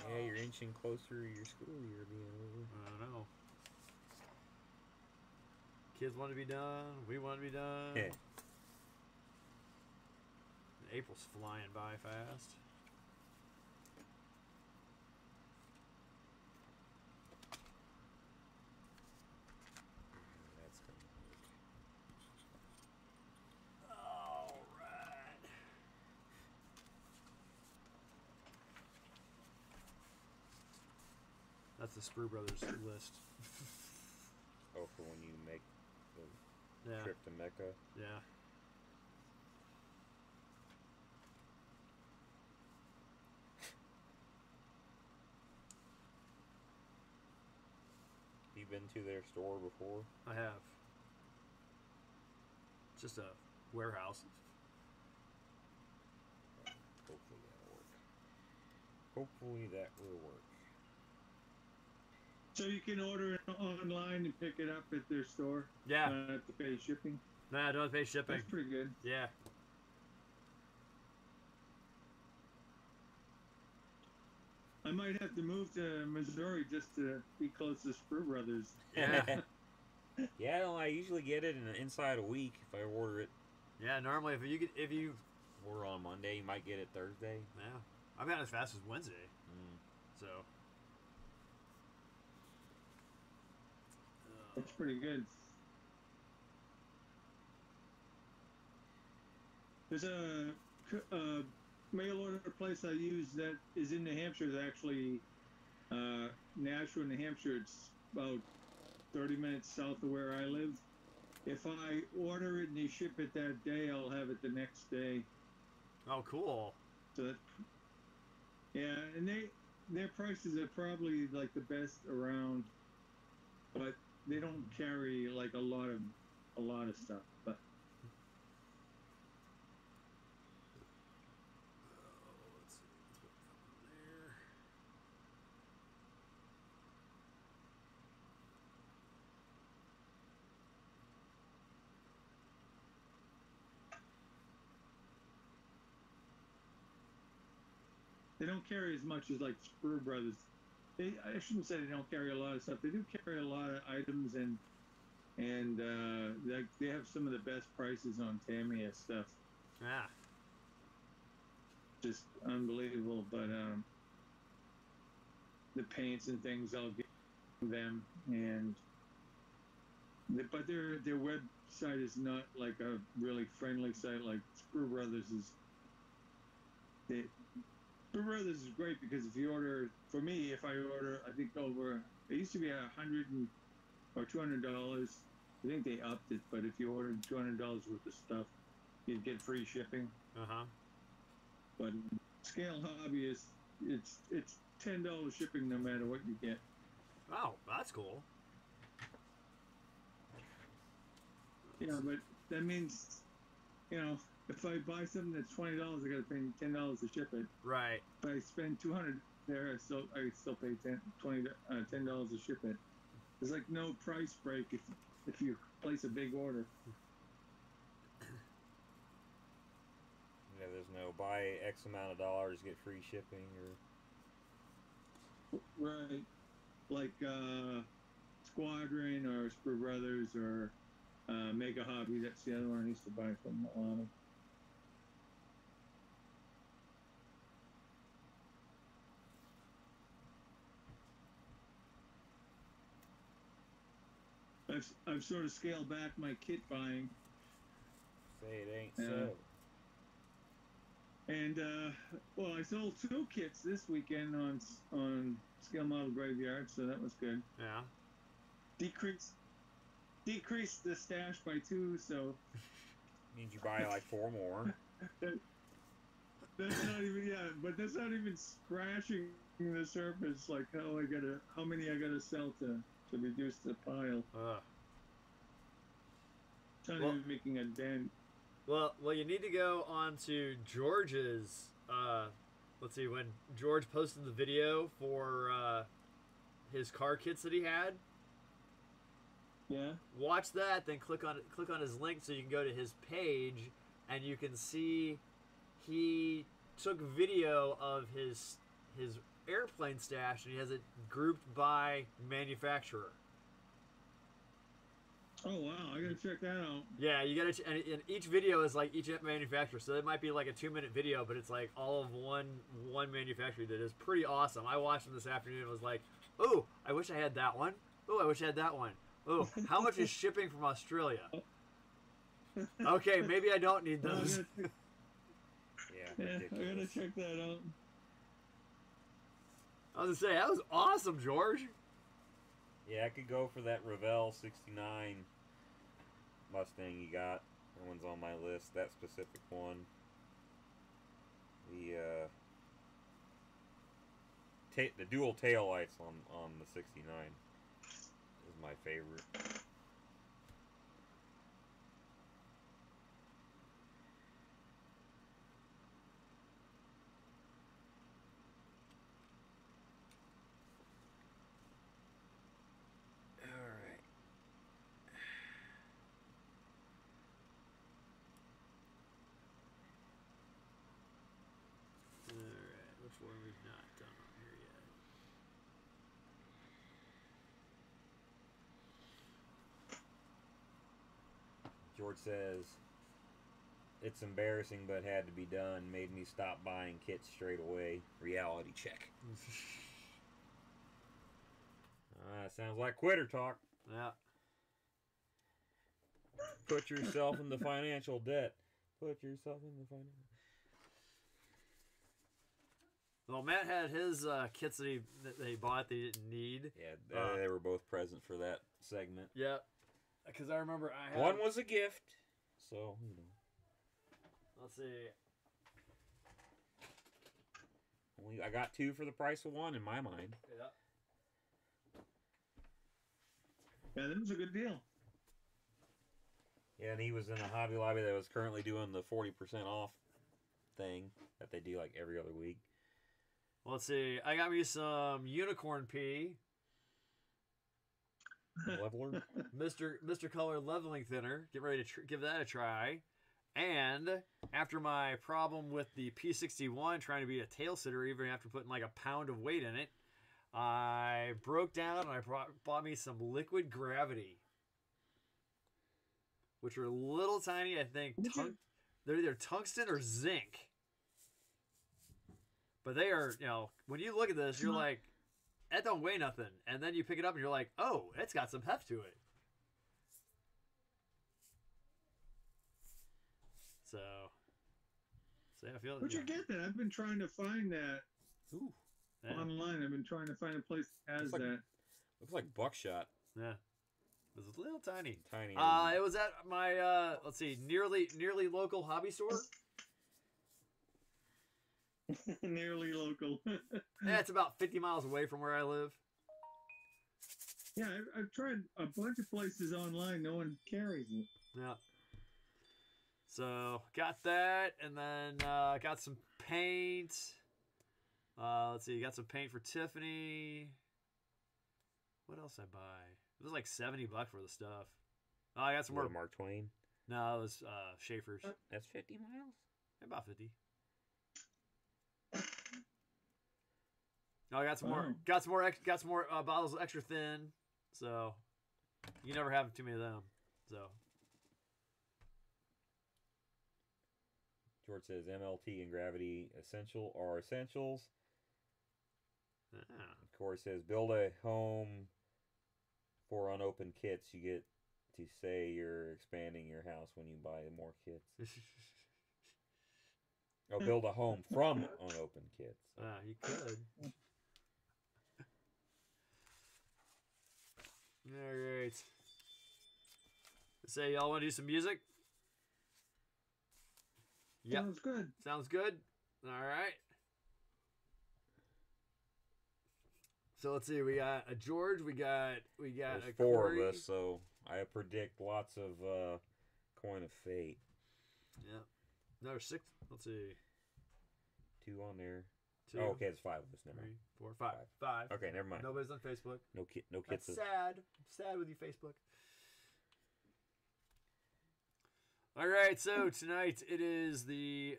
Yeah, you're inching closer to your school year being over. I don't know. Kids want to be done. We want to be done. Yeah. April's flying by fast. That's gonna work. All right. That's the Sprue Brothers list. Oh, for when you make the Yeah. trip to Mecca. Yeah. You been to their store before? I have. It's Just a warehouse. Hopefully that'll work. Hopefully that will work. So you can order it online and pick it up at their store. Yeah. Don't have to pay shipping. Nah, don't have to pay shipping. That's pretty good. Yeah. I might have to move to Missouri just to be close to Sprue Brothers. Yeah. yeah, no, I usually get it in inside a week if I order it. Yeah, normally if you get if you Order on Monday, you might get it Thursday. yeah, I've gotten as fast as Wednesday. Mm. So That's pretty good. There's a, a mail order place I use that is in New Hampshire. It's actually uh, Nashua, New Hampshire. It's about 30 minutes south of where I live. If I order it and they ship it that day, I'll have it the next day. oh cool. So that, yeah, and they their prices are probably like the best around, but they don't carry like a lot of a lot of stuff. But they don't carry as much as like Sprue Brothers. They I shouldn't say they don't carry a lot of stuff. They do carry a lot of items and and uh, they they have some of the best prices on Tamiya stuff. Yeah. just unbelievable. But um, the paints and things I'll get from them, and the, but their their website is not like a really friendly site like Sprue Brothers is. They, Brothers is great because if you order, for me, if I order, I think over it used to be a hundred and or two hundred dollars. I think they upped it, but if you ordered two hundred dollars worth of stuff, you'd get free shipping. Uh huh. But scale hobby is it's it's ten dollars shipping no matter what you get. Oh, that's cool. Yeah, but that means you know if I buy something that's twenty dollars, I got to pay ten dollars to ship it. Right. If I spend two hundred there, I still I still pay 10 20 uh, ten dollars to ship it. There's like no price break if if you place a big order. Yeah, there's no buy X amount of dollars get free shipping or Right. Like uh, Squadron or Sprue Brothers or uh, Mega Hobby. That's the other one I used to buy from Alana. I've I've sort of scaled back my kit buying, Say it ain't so. and uh, well, I sold two kits this weekend on on Scale Model Graveyard, so that was good. Yeah. Decreased decreased the stash by two, so Means you buy like four more. that's not even yeah, but that's not even scratching the surface. Like how I gotta how many I gotta sell to to reduce the pile. Ugh. It's not Well- making a dent. Well, well, you need to go on to George's. Uh, let's see when George posted the video for uh, his car kits that he had. Yeah. Watch that, then click on click on his link so you can go to his page, and you can see he took video of his his airplane stash and he has it grouped by manufacturer. Oh wow, I gotta check that out. Yeah, you gotta. Ch- and, and each video is like each manufacturer, so it might be like a two-minute video, but it's like all of one one manufacturer that is pretty awesome. I watched them this afternoon. and was like, oh, I wish I had that one. Oh, I wish I had that one. Oh, how much is shipping from Australia? Okay, maybe I don't need those. Yeah, yeah, I gotta check that out. I was gonna say that was awesome, George. Yeah, I could go for that Revell 69 Mustang you got. That one's on my list. That specific one. The uh, the dual tail lights on on the 69 is my favorite. All right. All right, which one we've not done on here yet? George says, "It's embarrassing, but had to be done. Made me stop buying kits straight away. Reality check." Uh, sounds like quitter talk. yeah. Put yourself in the financial debt. Put yourself in the financial. Well, Matt had his uh, kits that he that he bought that he didn't need. Yeah, they, Uh, they were both present for that segment. Yep. Because I remember I had One was a gift, so you know. Let's see. Only I got two for the price of one in my mind. Yeah. Yeah, that was a good deal. Yeah, and he was in a Hobby Lobby that was currently doing the forty percent off thing that they do like every other week. Let's see. I got me some unicorn pea, Leveler. Mr. Mr. Color leveling thinner. Get ready to tr- give that a try. And after my problem with the P61 trying to be a tail sitter, even after putting like a pound of weight in it, I broke down and I brought, bought me some liquid gravity, which are little tiny. I think tung- they're either tungsten or zinc. But they are, you know, when you look at this, you're like, that don't weigh nothing. And then you pick it up and you're like, oh, it's got some heft to it. So, so yeah, I feel Where'd you get that? I've been trying to find that Ooh, yeah, online. I've been trying to find a place that has It's like- that. looks like buckshot. yeah. It was a little tiny. Tiny. Uh, it was at my uh, let's see, nearly nearly local hobby store. Nearly local. Yeah, it's about 50 miles away from where I live. yeah, I've, I've tried a bunch of places online. No one carries it. Yeah. So got that, and then uh, got some paint. Uh, let's see, got some paint for Tiffany. What else I buy? It was like seventy bucks for the stuff. Oh, I got some more. a Mark Twain. No, it was uh, Schaefer's. That's fifty miles. About fifty. No, I got some more. Got some more. Ex- got some more uh, bottles of extra thin. So you never have too many of them. So George says MLT and gravity essential are essentials. yeah. Corey says build a home for unopened kits, you get to say you're expanding your house when you buy more kits. Or build a home from unopened kits. ah, you could. All right. Say y'all want to do some music? Yep. Sounds good. Sounds good. All right. So let's see. We got a George. We got we got There's a four Corey. of us, so I predict lots of uh, coin of fate. Yeah. No, six. Let's see. Two on there. Two, Oh, okay, it's five of us. Never three, mind. four, five. Five. Okay, never mind. Nobody's on Facebook. No kid. No That's kits. sad. Sad with you, Facebook. All right, so tonight it is the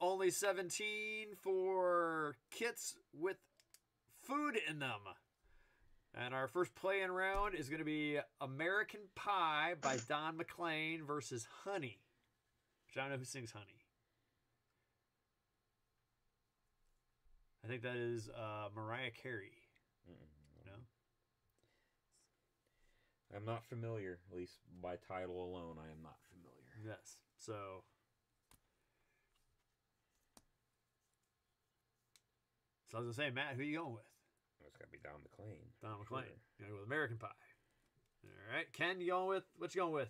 only 17 for kits with food in them. And our first play-in round is going to be American Pie by Don McLean versus Honey. Which I don't know who sings Honey. I think that is uh, Mariah Carey. Mm-mm. No? I'm not familiar. At least by title alone, I am not familiar. Yes. So. So I was gonna say, Matt, who you going with? It's got to be Don McLean. Don McLean. Sure. You go with American Pie. All right, Ken, you going with? What you going with?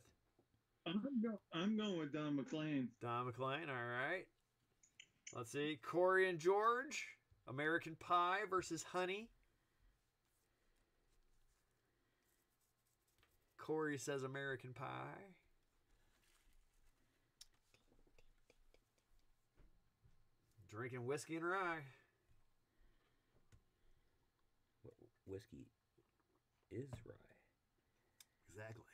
I'm, go- I'm going with Don McLean. Don McLean. All right. Let's see, Corey and George. American Pie versus Honey. Corey says American Pie. Drinking whiskey and rye. Wh- Whiskey is rye. Exactly.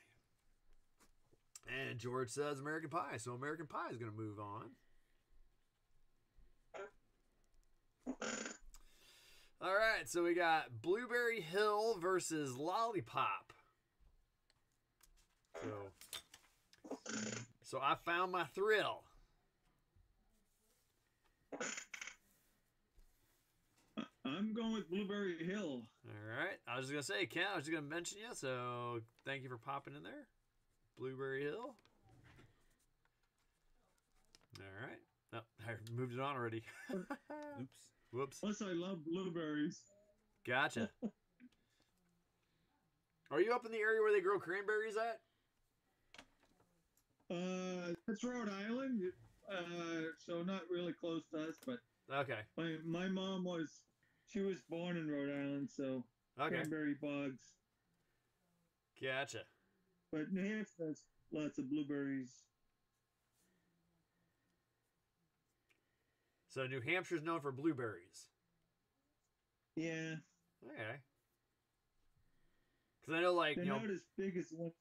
And George says American Pie, so American Pie is going to move on. All right, so we got Blueberry Hill versus Lollipop. So, so I found my thrill. I- I'm going with Blueberry Hill. All right, I was just gonna say, Ken, I was just gonna mention you, so thank you for popping in there. Blueberry Hill. All right. Oh, I moved it on already. Oops. Whoops. Plus, I love blueberries. Gotcha. Are you up in the area where they grow cranberries at? Uh, that's Rhode Island. Uh, so not really close to us, but Okay. my my mom was she was born in Rhode Island, so Okay. cranberry bogs. Gotcha. But New Hampshire has lots of blueberries. So New Hampshire's known for blueberries. Yeah, Okay. Because I know, like, they're you know, not as big as the ones.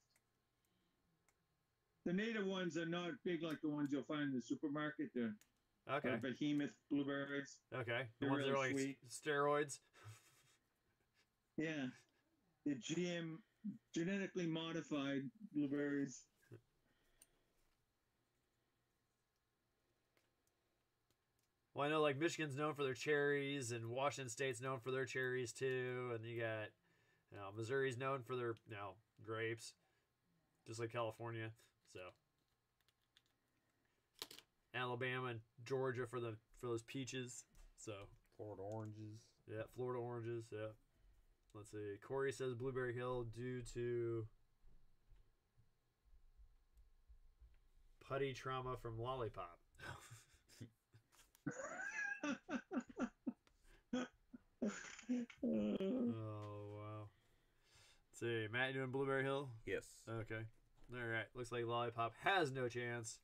The native ones are not big like the ones you'll find in the supermarket. They're, uh, okay. they're behemoth blueberries. Okay. The They're ones that are like sweet. steroids. Yeah, the GM genetically modified blueberries. Well, I know like Michigan's known for their cherries, and Washington State's known for their cherries too, and you got, you know, Missouri's known for their, you know, grapes, just like California. So, Alabama and Georgia for the for those peaches. So, Florida oranges. yeah, Florida oranges. Yeah. Let's see. Corey says Blueberry Hill due to putty trauma from Lollipop. Oh wow. Let's see, Matt, you doing Blueberry Hill? Yes. Okay. All right. Looks like Lollipop has no chance.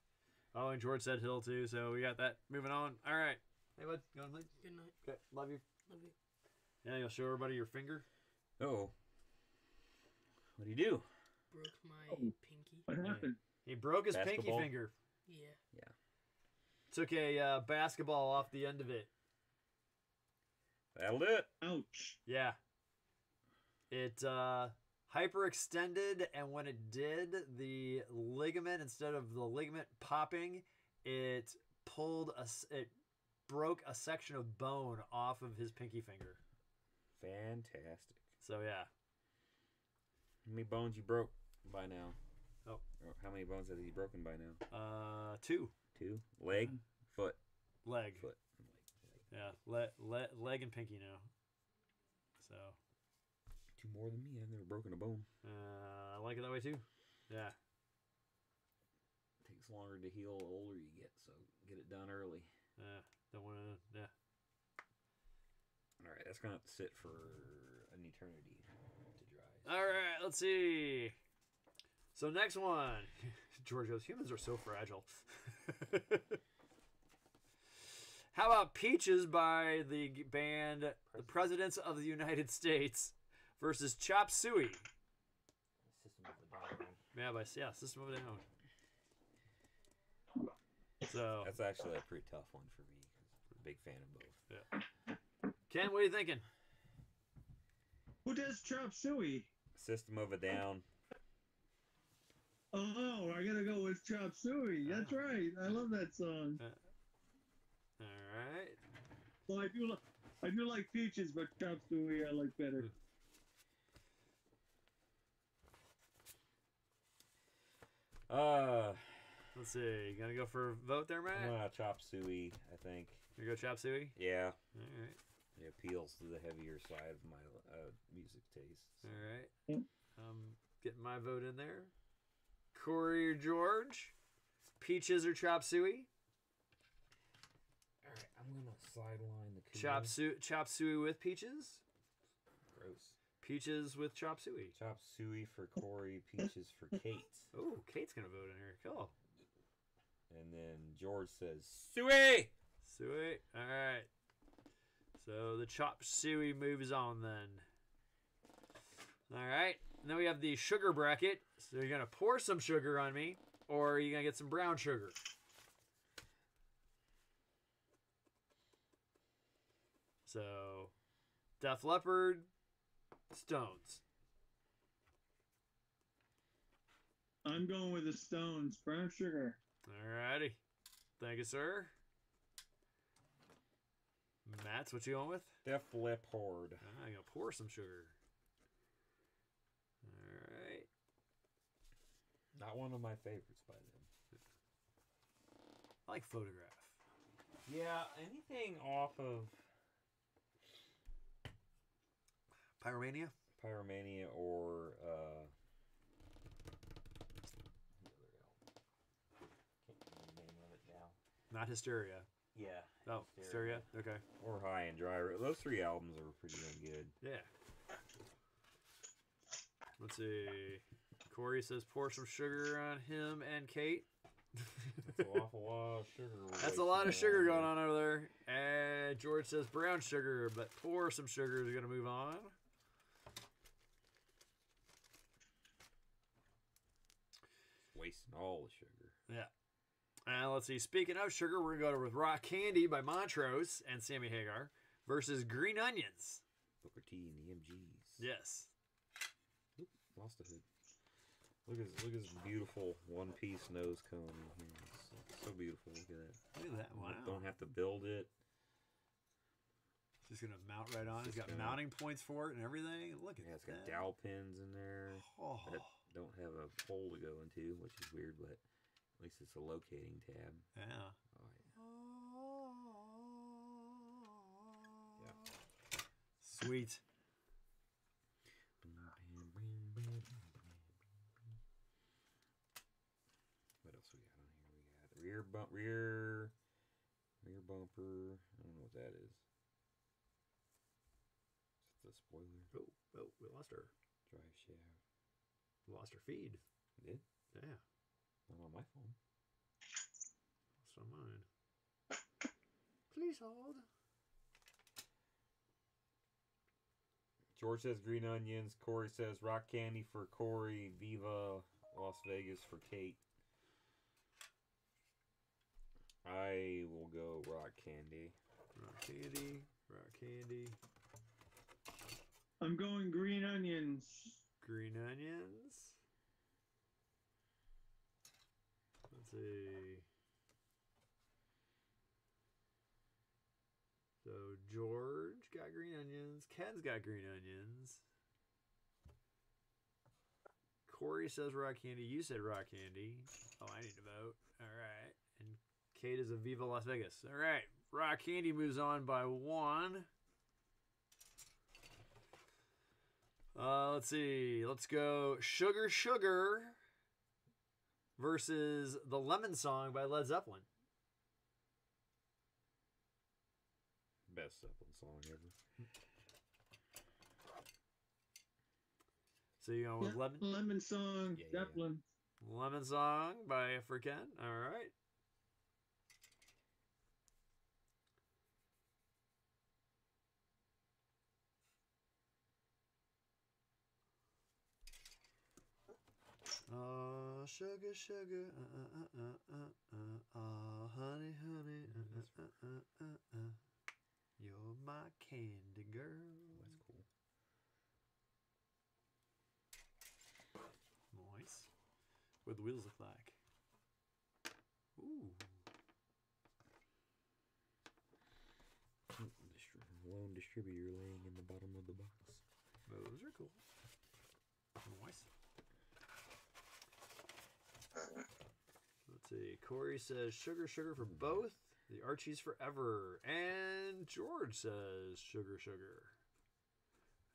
Oh, and George said Hill too, so we got that. Moving on. All right. Hey, bud, going late? Good night. Okay. Love you. Love you. Yeah, you'll show everybody your finger. oh. What do you do? Broke my Oh. pinky. what happened? He broke his Basketball? pinky finger. Yeah. Took a uh, basketball off the end of it. That'll do it. Ouch! Yeah. It uh, hyperextended, and when it did, the ligament instead of the ligament popping, it pulled a it broke a section of bone off of his pinky finger. Fantastic. So yeah, How many bones you broke by now? Oh. Or how many bones has he broken by now? Uh, two Two. Leg, foot, leg. foot. Yeah, le- le- leg and pinky now. So Two more than me. I've never broken a bone. uh, I like it that way too. Yeah. takes longer to heal the older you get, so get it done early. Yeah. Don't want to. Yeah. All right, that's gonna have to sit for an eternity to dry. All right. Let's see. So next one, George goes. Humans are so fragile. How about Peaches by the g- band The Presidents of the United States versus Chop Suey? System of a Down. Yeah, by yeah, System of a Down. So That's actually a pretty tough one for me. I'm a big fan of both. Yeah. Ken, what are you thinking? Who does Chop Suey? System of a Down. Oh, I gotta go with Chop Suey. That's right. I love that song. All right. Well, I do, li- I do like Peaches, but Chop Suey I like better. Uh, Let's see. You gonna go for a vote there, I'm gonna chop suey. I think. You go Chop Suey. Yeah, All right. it appeals to the heavier side of my uh, music tastes. All right. Hmm. I'm getting my vote in there. Corey or George? Peaches or Chop Suey? All right, I'm gonna sideline the Chop Suey, Chop Suey with Peaches? Gross. Peaches with Chop Suey. Chop suey for Corey, peaches for Kate, Oh, Kate's gonna vote in here. Cool. and then George says suey. Suey. All right. So the Chop Suey moves on then. All right. And Then we have the sugar bracket. So you're gonna pour some sugar on me, or are you gonna get some brown sugar? So, Def Leppard, Stones. I'm going with the Stones. Brown sugar. Alrighty. Thank you, sir. Matt's what you going with? Def Leppard. Ah, I'm gonna pour some sugar. Alright. Not one of my favorites by them. I like photograph. Yeah, anything off of Pyromania? Pyromania or uh the other album. Can't remember the name of it now. Not Hysteria. Yeah. Oh, Hysteria? Okay. Or High and Dry. Those three albums are pretty damn good. Yeah. Let's see. Corey says pour some sugar on him and Kate. That's an awful lot of sugar. That's a lot of sugar going on over there. And George says brown sugar, but pour some sugar is going to move on. Wasting all the sugar. Yeah. And let's see. Speaking of sugar, we're going to go with Rock Candy by Montrose and Sammy Hagar versus Green Onions. Booker T and the MGs. Yes. Oop, lost a hood. Look at his, look at his beautiful one piece nose cone in. It's so beautiful. Look at that. Look at that. Wow. Don't have to build it. Just going to mount right on. It's Just got gonna- mounting points for it and everything. Look at Yeah, it's got that. dowel pins in there Oh. that don't have a hole to go into, which is weird, but at least it's a locating tab. Yeah. Oh, Yeah. Oh. Sweet. What else we got on here? We got rear bump, rear, rear bumper. I don't know what that is. Is it the spoiler? Oh, oh, we lost her. Drive shaft. We lost her feed. Did Yeah. not on my phone. Lost on mine. Please hold. George says green onions. Corey says rock candy for Corey. Viva Las Vegas for Kate. I will go rock candy. Rock candy. Rock candy. I'm going green onions. Green onions. Let's see. So George got green onions. Ken's got green onions. Corey says rock candy. You said rock candy. Oh, I need to vote. All right. And Kate is a Viva Las Vegas. All right. Rock candy moves on by one. Uh, let's see. Let's go Sugar Sugar versus the Lemon Song by Led Zeppelin. Best Zeppelin song ever. So you going with Yeah, Lemon Lemon song, Yeah, yeah. Zeppelin. Lemon Song by African. All right. Oh, sugar, sugar, uh, uh, uh, uh, uh, uh, oh, honey, honey, uh, uh, uh, uh, uh, uh. You're my candy girl. That's cool. Nice. What the wheels look like. Ooh. Distri- lone distributor laying in the bottom of the box. Those are cool. Nice. Let's see. Corey says sugar, sugar for both. The Archies forever. And George says sugar, sugar.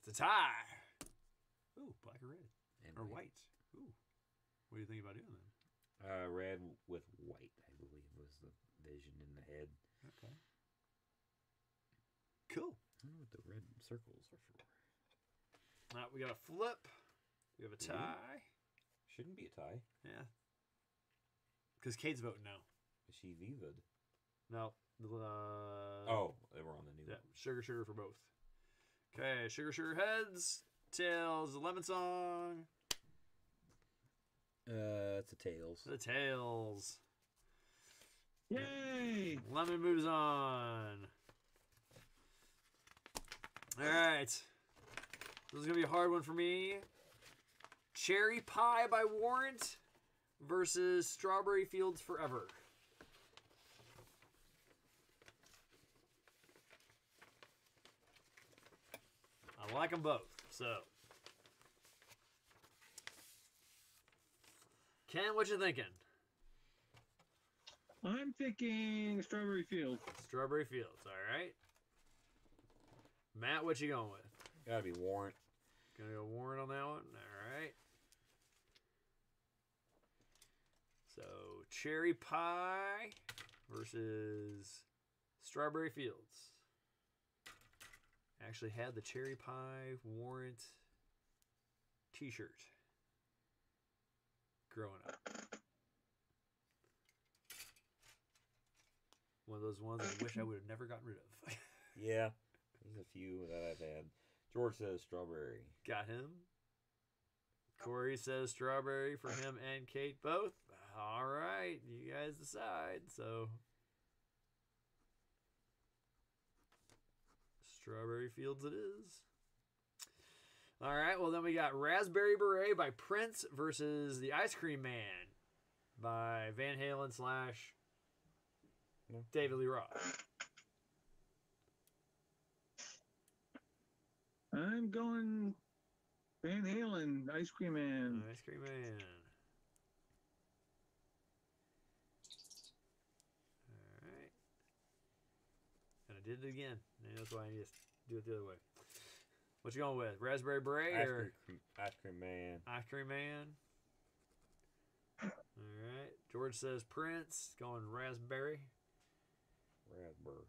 It's a tie. Ooh, black or red. And Or white. white. Ooh. What do you think about doing then? Uh, red with white, I believe, was the vision in the head. Okay. Cool. I don't know what the red circles are for. Now we got a flip. We have a Ooh. tie. Shouldn't be a tie. Yeah. Because Kate's voting now. Is she vivid? No. Uh, oh, they were on the new Yeah, one. sugar, sugar for both. Okay, sugar, sugar heads, tails, the lemon song, Uh, it's a tails. the tails. Yay! Lemon moves on. All right, this is gonna be a hard one for me. Cherry pie by Warrant versus Strawberry Fields Forever. I like them both, so. Ken, what you thinking? I'm thinking Strawberry Fields. Strawberry Fields, all right. Matt, what you going with? Gotta be warrant. Gonna go Warrant on that one. All right. So cherry pie versus strawberry fields. Actually had the cherry pie warrant T-shirt growing up. One of those ones I wish I would have never gotten rid of. Yeah, there's a few that I've had. George says strawberry. Got him. Corey says strawberry for him and Kate both. All right, you guys decide. So, strawberry fields it is. All right, well then we got Raspberry Beret by Prince versus the Ice Cream Man by Van Halen slash David Lee Roth. I'm going Van Halen, Ice Cream Man. Ice Cream Man. All right. And I did it again. Maybe that's why I need to do it the other way. What you going with? Raspberry beret Ice or cream, ice cream man. ice cream man? All right. George says Prince. Going raspberry. Raspberry.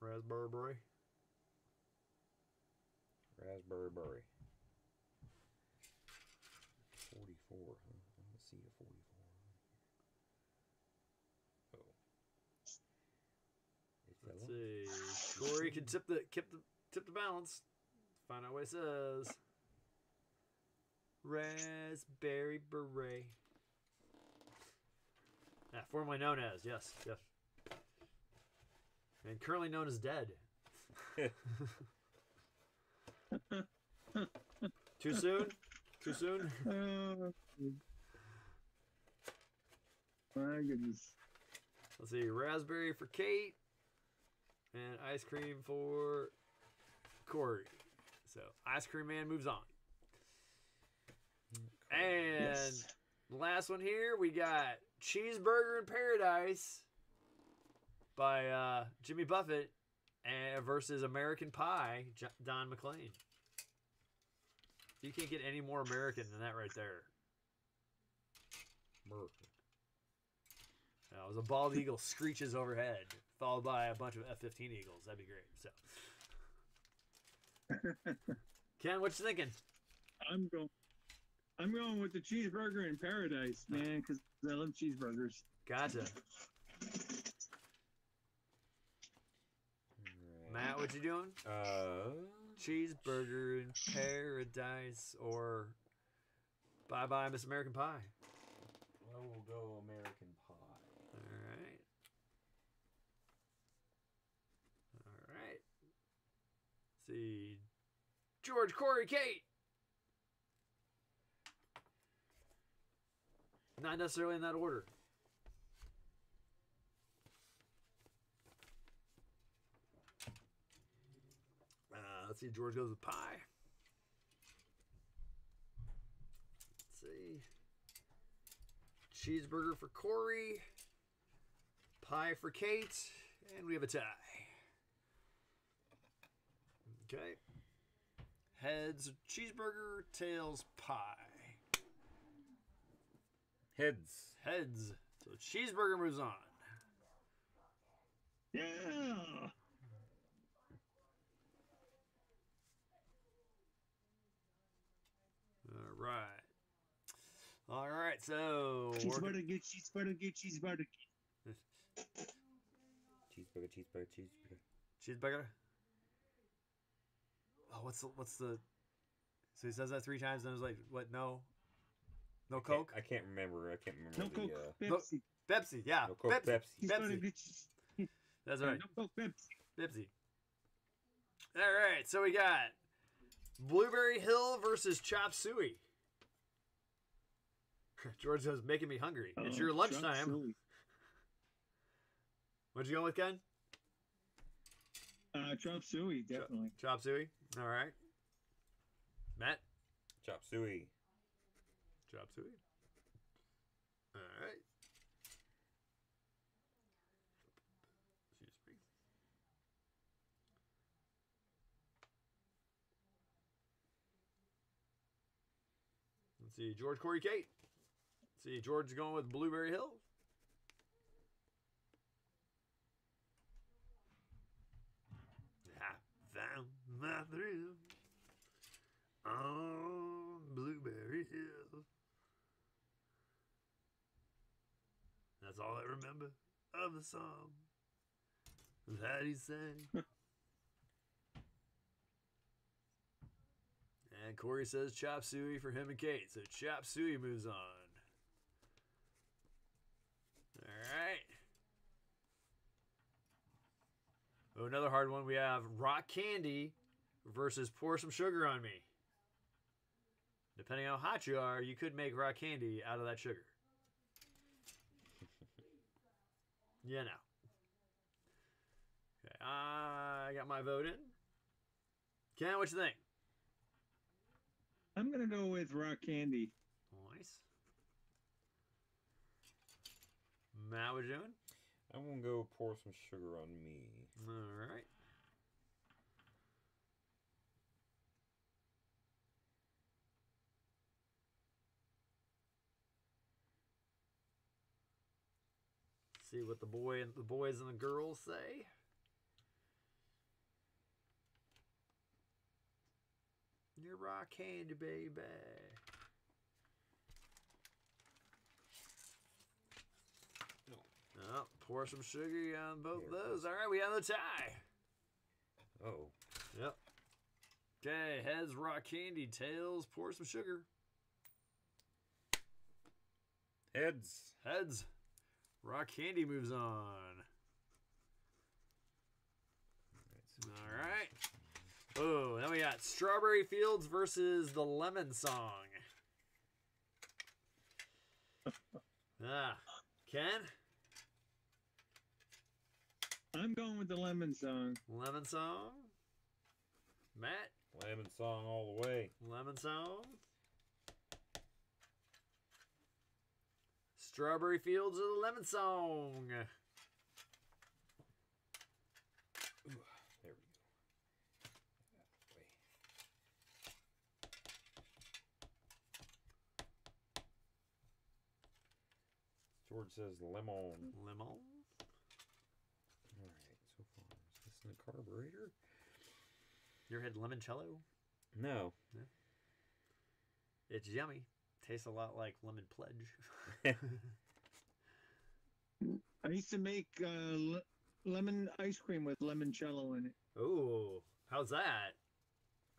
Raspberry beret. Raspberry berry. 44, huh? I don't see a 44. Oh. It fell Let's off. See. Corey can tip the tip the tip the balance. Find out what it says. Raspberry beret. Yeah, formerly known as yes, yes, and currently known as dead. Too soon? Too soon? Oh, my goodness. Let's see. Raspberry for Kate, and ice cream for Corey. So ice cream man moves on. And Yes. last one here, we got Cheeseburger in Paradise by uh, Jimmy Buffett and versus American Pie, J- Don McLean. You can't get any more American than that right there. American. It was a bald eagle screeches overhead, followed by a bunch of F-15 eagles. That'd be great. So, Ken, what you thinking? I'm going. I'm going with the cheeseburger in paradise, man, because I love cheeseburgers. Gotcha. Alright. Matt, what you doing? Uh, Cheeseburger in Paradise or Bye Bye Miss American Pie. I will go American Pie. All right. All right. Let's see. George, Corey, Kate. Not necessarily in that order. Uh, let's see. George goes with pie. Let's see. Cheeseburger for Corey. Pie for Kate. And we have a tie. Okay. Heads, cheeseburger. Tails, pie. Heads. Heads. So cheeseburger moves on. Yeah. All right. All right. So we're- Cheeseburger, get cheeseburger, get cheeseburger. Cheeseburger, cheeseburger, cheeseburger. cheeseburger. Oh, what's the what's the? So he says that three times, and I was like, "What? No, no I Coke, I can't remember. I can't remember No the. Coke, Uh, No- Pepsi. Pepsi." Yeah, no Coke, Pepsi. Pepsi. Pepsi. That's right. No Coke, Pepsi. Pepsi. All right, so we got Blueberry Hill versus Chop Suey. George says, making me hungry. it's Oh, your chop lunchtime. suey. What'd you go with, Ken? Uh, chop suey, definitely. Chop Suey. All right. Matt? Chop suey. Chop Suey. All right. Excuse me. Let's see, George Corey Kate. Let's see, George is going with Blueberry Hill. I found my thrill on Blueberry Hill. That's all I remember of the song that he sang. and Corey says Chop Suey for him and Kate. So Chop Suey moves on. All right. Oh, another hard one. We have Rock Candy versus Pour Some Sugar on Me. Depending how hot you are, you could make rock candy out of that sugar. You know. Okay, I got my vote in. Ken, what you think? I'm gonna go with rock candy. Nice. Matt, what you doing? I'm gonna go pour some sugar on me. All right. See what the boy and the boys and the girls say. You're rock candy, baby. Oh, pour some sugar on both those. All right, we have the tie. Oh. Yep. Okay, heads rock candy, tails pour some sugar. Heads. Heads, rock candy moves on. All right. Oh, then we got Strawberry Fields versus the Lemon Song. Ah, Ken, I'm going with the lemon song. Lemon Song. Matt, Lemon song all the way. Lemon Song. Strawberry Fields or the Lemon Song? Ooh, there we go. That way. George says lemon. Lemon. All right, so far is this in the carburetor? You ever had limoncello? No. It's yummy. Tastes a lot like lemon pledge. I used to make uh, le- lemon ice cream with limoncello in it. Ooh, how's that?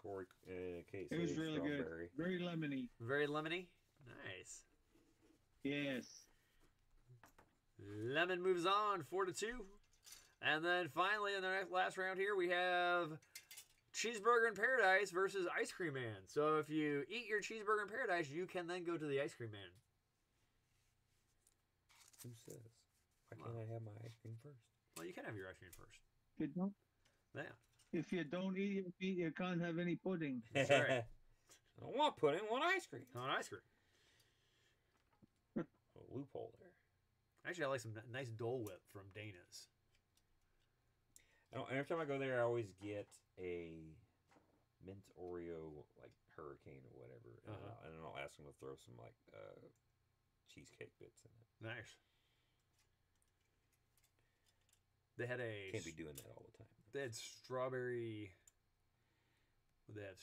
Corey uh, Kate It was really strawberry. good. Very lemony. Very lemony. Nice. Yes. Lemon moves on, four to two, and then finally in the next last round here we have Cheeseburger in Paradise versus Ice Cream Man. So if you eat your cheeseburger in Paradise, you can then go to the Ice Cream Man. Who says? Why can't I have my ice cream first? Well, you can have your ice cream first. If you don't, Yeah. if you don't eat it, eat, you can't have any pudding. That's right. I don't want pudding, I want ice cream. On ice cream. A loophole there. Actually, I like some n- nice Dole Whip from Dana's. I don't, every time I go there, I always get a mint Oreo like hurricane or whatever, and, Uh-huh. I'll, and then I'll ask them to throw some like uh, cheesecake bits in it. Nice. They had a Can't be doing that all the time. they had strawberry. They had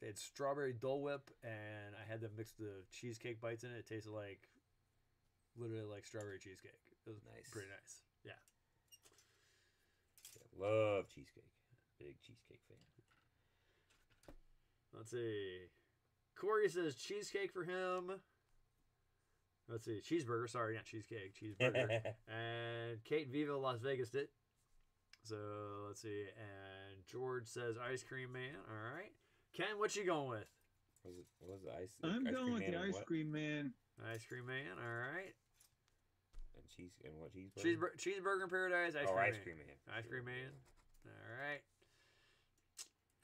they had strawberry Dole Whip, and I had them mix the cheesecake bites in it. It tasted like literally like strawberry cheesecake. It was Nice. pretty nice. Yeah. Yeah, love cheesecake. Big cheesecake fan. Let's see. Corey says cheesecake for him. Let's see. Cheeseburger. Sorry, not cheesecake. Cheeseburger. and Kate Viva Las Vegas did. So let's see. And George says ice cream man. All right. Ken, what you going with? was it what was the ice? I'm ice going cream with man the ice what? cream man. Ice cream man. All right. And cheese and what cheeseburger? Cheeseburger, cheeseburger in paradise. Ice oh, cream ice man. cream man. Ice cream man. All right.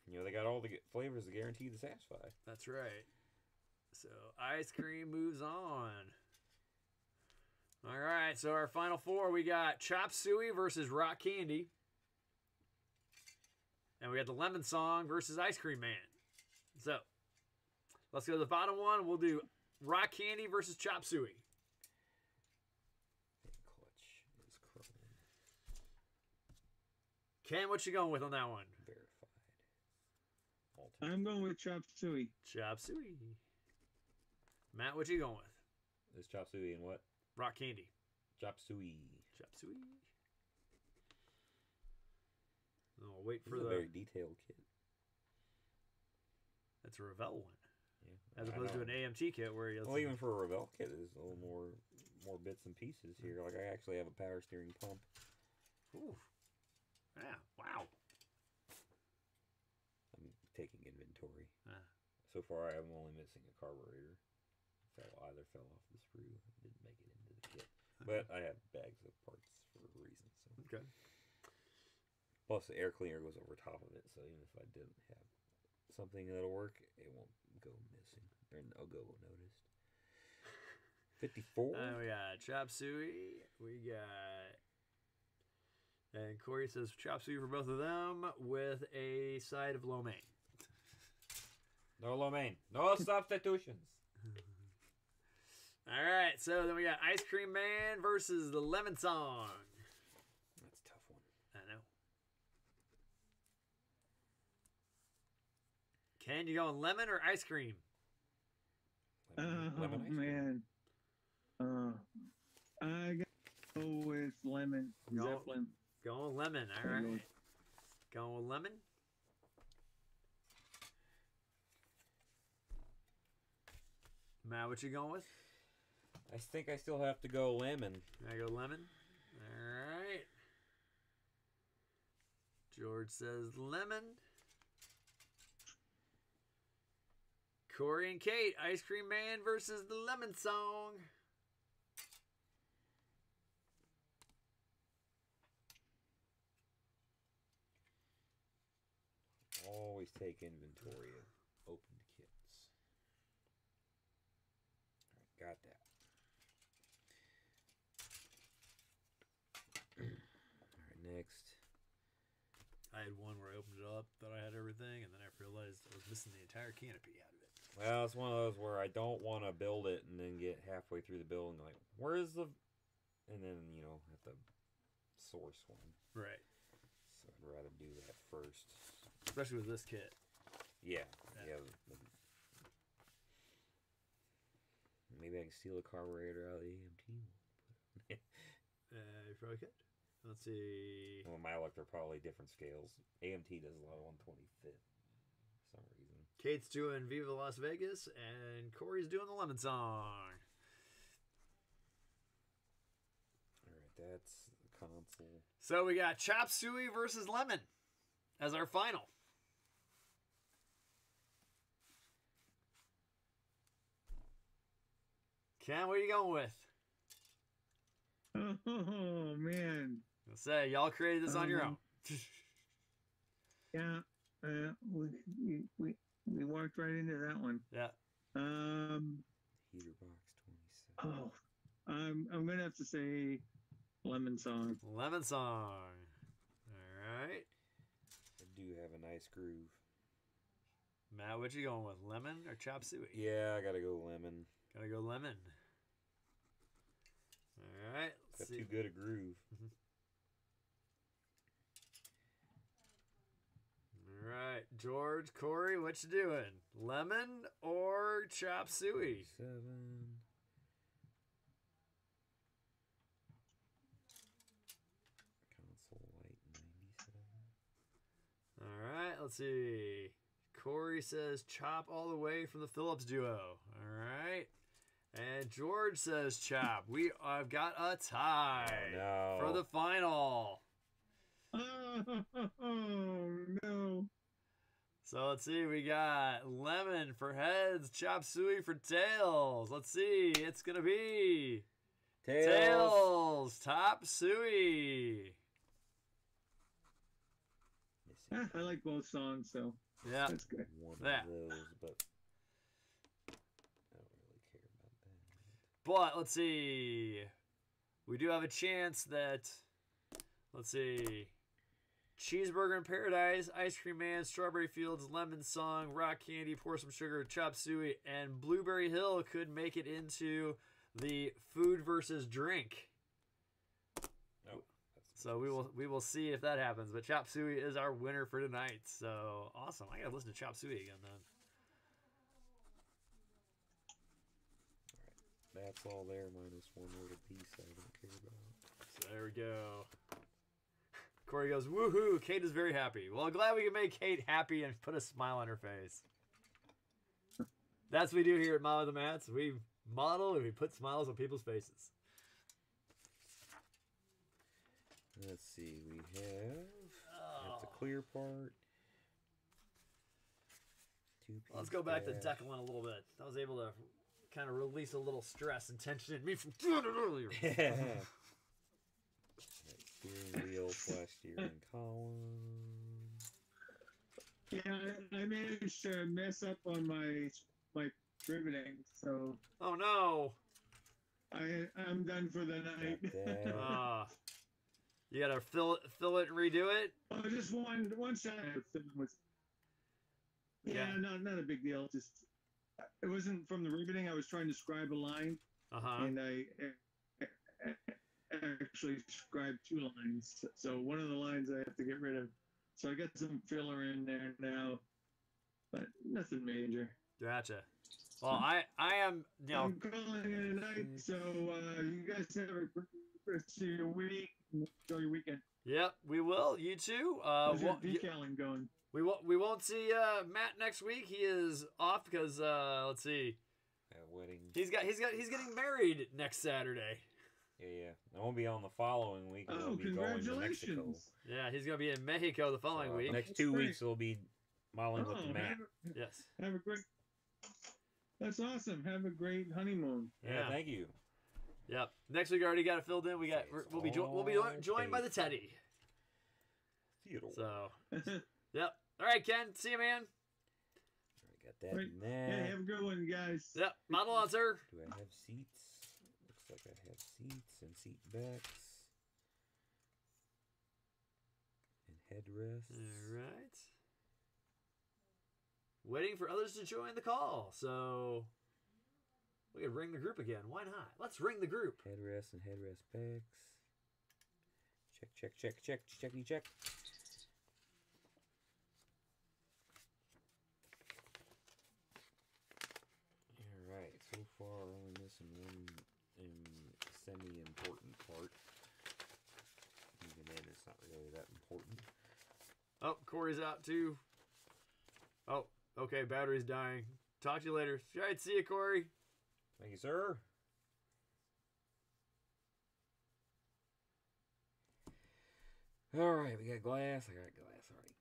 You know they got all the flavors to guarantee to satisfy. That's right. So ice cream moves on. All right. So our final four, we got Chop Suey versus Rock Candy. And we got the Lemon Song versus Ice Cream Man. So let's go to the bottom one. We'll do Rock Candy versus Chop Suey. And clutch is chrome Ken, what you going with on that one? verified. All time. I'm going with chop suey. Chop Suey. Matt, what you going with? This chop suey and what? Rock Candy. Chop suey. Chop Suey. I'll wait This for is a the. very detailed kit. That's a Revell one, Yeah. as opposed to an AMT kit where you. Well, even for a Revell kit, there's a little more more bits and pieces here. Like I actually have a power steering pump. Ooh. Yeah. Wow. I'm taking inventory. Ah. So far, I'm only missing a carburetor. Fell either fell off the sprue, didn't make it into the kit. But I have bags of parts for a reason. So Okay. plus the air cleaner goes over top of it, so even if I didn't have something that'll work, it won't go missing or no go noticed. Fifty-four. And we got Chop Suey. We got. And Corey says Chop Suey for both of them with a side of lo mein. no lo mein. No substitutions. All right, so then we got Ice Cream Man versus the Lemon Song. That's a tough one. I know. Ken, you going lemon or ice cream? Lemon, Oh lemon ice cream. man. Uh, I go with lemon. Go. Zeppelin. Going lemon. All There you right. Going lemon. Matt, what you going with? I think I still have to go lemon. I go lemon. All right. George says lemon. Corey and Kate, Ice Cream Man versus the Lemon Song. always take inventory of opened kits. All right, got that. All right, next. I had one where I opened it up, thought I had everything, and then I realized I was missing the entire canopy out of it. Well, it's one of those where I don't want to build it and then get halfway through the build and like, where is the... And then, you know, have to source one. Right. So I'd rather do that first. Especially with this kit. Yeah, Yeah. yeah. maybe I can steal a carburetor out of the AMT. Uh, you probably could. Let's see. well, my luck, they're probably different scales. AMT does a lot of 125th for some reason. Kate's doing Viva Las Vegas, and Corey's doing the Lemon Song. All right, that's the console. So we got Chop Suey versus Lemon as our final. Ken, what are you going with? Oh man, I'll say y'all created this on your own. Um, yeah, uh, we, we we we walked right into that one. yeah. Um, Heater box 27. oh, I'm I'm gonna have to say, lemon song. Lemon Song. All right. I do have a nice groove. Matt, what you going with? Lemon or Chop Suey? Yeah, I gotta go lemon. Gotta go lemon. All right. Got see. too good a groove. All right, George, Corey, what you doing? Lemon or chop suey? Seven. Console light 97. All right, let's see. Corey says chop all the way from the Phillips duo. All right. And George says chop. We I've got a tie Oh, no. for the final. Oh no! So let's see. We got lemon for heads, chop suey for tails. Let's see. It's gonna be Tails. tails, top suey. I like both songs, so Yeah. that's good. one That. of those, but I don't really care about that. But let's see. We do have a chance that let's see. Cheeseburger in Paradise, Ice Cream Man, Strawberry Fields, Lemon Song, Rock Candy, Pour Some Sugar, Chop Suey, and Blueberry Hill could make it into the food versus drink. Nope. So we will we will see if that happens. But Chop Suey is our winner for tonight. So awesome! I gotta listen to Chop Suey again then. That's all there, minus one little piece I don't care about. So there we go. Corey goes, woohoo! Kate is very happy. Well, glad we can make Kate happy and put a smile on her face. That's what we do here at Model the Matts. We model and we put smiles on people's faces. Let's see, we have that's Oh. a clear part. Two Let's go back to dash. decaling a little bit. I was able to kind of release a little stress and tension in me from doing it earlier. Right, steering wheel slash steering column. Yeah, I, I managed to mess up on my my riveting, so oh no! I I'm done for the night. Got. Uh, you gotta fill it, fill it, and redo it. oh, just one one shot was. Yeah, Yeah. not not a big deal. Just it wasn't from the riveting. I was trying to scribe a line, Uh huh. and I actually scribed two lines. So one of the lines I have to get rid of. So I got some filler in there now, but nothing major. Gotcha. Well, I I am you know I'm calling it a night. So uh, you guys have a great rest of your week. Enjoy your weekend. Yep, we will. You too. Uh, How's your decaling going? We won't. We won't see uh, Matt next week. He is off because uh, let's see. That wedding. He's got. He's got. He's getting married next Saturday. Yeah, yeah. I won't be on the following week. Oh, I'll be going to Mexico. congratulations! Yeah, he's gonna be in Mexico the following So, uh, week. Next two Great. weeks will be modeling with Oh, the map. have, Yes. have a great. That's awesome. Have a great honeymoon. Yeah, Yeah. thank you. Yep. Next week I already got it filled in. We got. It's We'll be. Jo- we'll be joined by the. Teddy. Theodore. So. Yep. All right, Ken. See you, man. Alright, got that Great. and yeah, have a good one, guys. Yep. Model on, sir. Do I have seats? Looks like I have seats and seat backs. And Headrests. All right. Waiting for others to join the call. So we could ring the group again. Why not? Let's ring the group. Headrests and headrest packs. Check, check, check, check, checky, check. Alright, far only missing one semi-important part. Even then, it's not really that important. Oh, Corey's out too. Oh, okay. Battery's dying. Talk to you later. All right, see you, Corey. Thank you, sir. Alright, we got glass. I got glass already.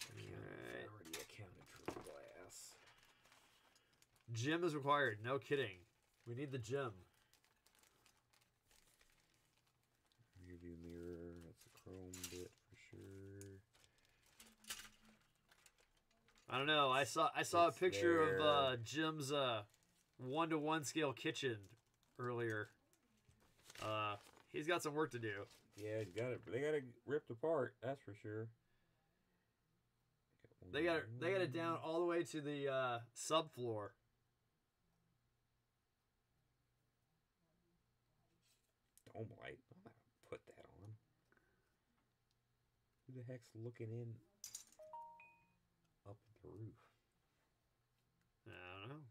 Accounted for- Alright. Already accounted for glass. Gym is required. No kidding. We need the gym. Rear view mirror. That's a chrome bit for sure. I don't know. I saw I saw It's a picture of uh. Jim's uh, one to one scale kitchen earlier. Uh, he's got some work to do. Yeah, you got it. They got it ripped apart. That's for sure. They got it. They got it down all the way to the uh, subfloor. Dome light. I'm not gonna put that on. Who the heck's looking in up at the roof? I don't know.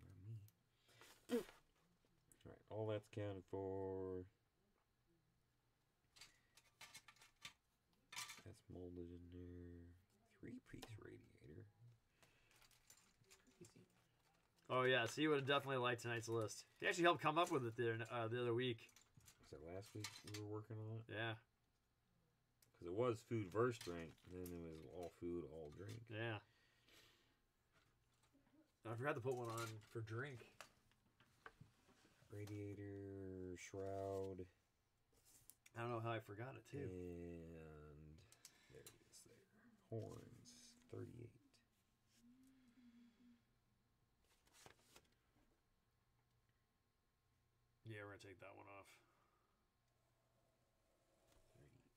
Not me. Alright, all that's counted for. That's molded in there. Three piece radiator. Crazy. Oh yeah, so you would have definitely liked tonight's list. He actually helped come up with it the uh, the other week. Was that last week we were working on it? Yeah, Because it was food versus drink, and then it was all food, all drink. yeah. I forgot to put one on for drink. Radiator, shroud, I don't know how I forgot it too. and there it is there. Horns, 38. Yeah, we're gonna take that one off.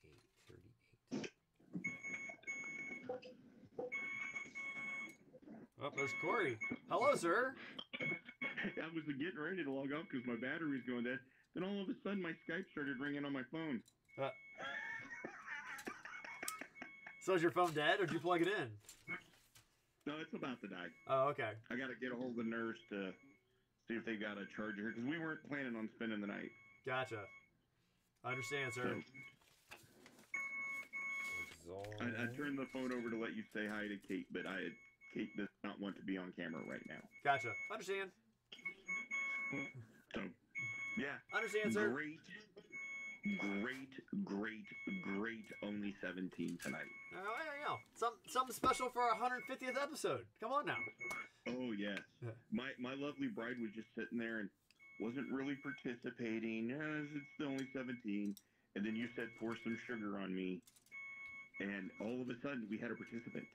38, 38. Oh, there's Corey. Hello, sir. I was getting ready to log off because my battery was going dead. Then all of a sudden, my Skype started ringing on my phone. Uh. So is your phone dead, or did you plug it in? No, it's about to die. Oh, okay. I got to get a hold of the nurse to see if they got a charger because we weren't planning on spending the night. Gotcha. I understand, sir. Exhaust. I, I turned the phone over to let you say hi to Kate, but I Kate does not want to be on camera right now. Gotcha. Understand. So, yeah, Understand, sir. great, great, great, great. Only 17 tonight. Oh, there you go. Some something special for our 150th episode. Come on now. Oh yes. My my lovely bride was just sitting there and wasn't really participating. Uh, it's only 17. And then you said pour some sugar on me. And all of a sudden we had a participant.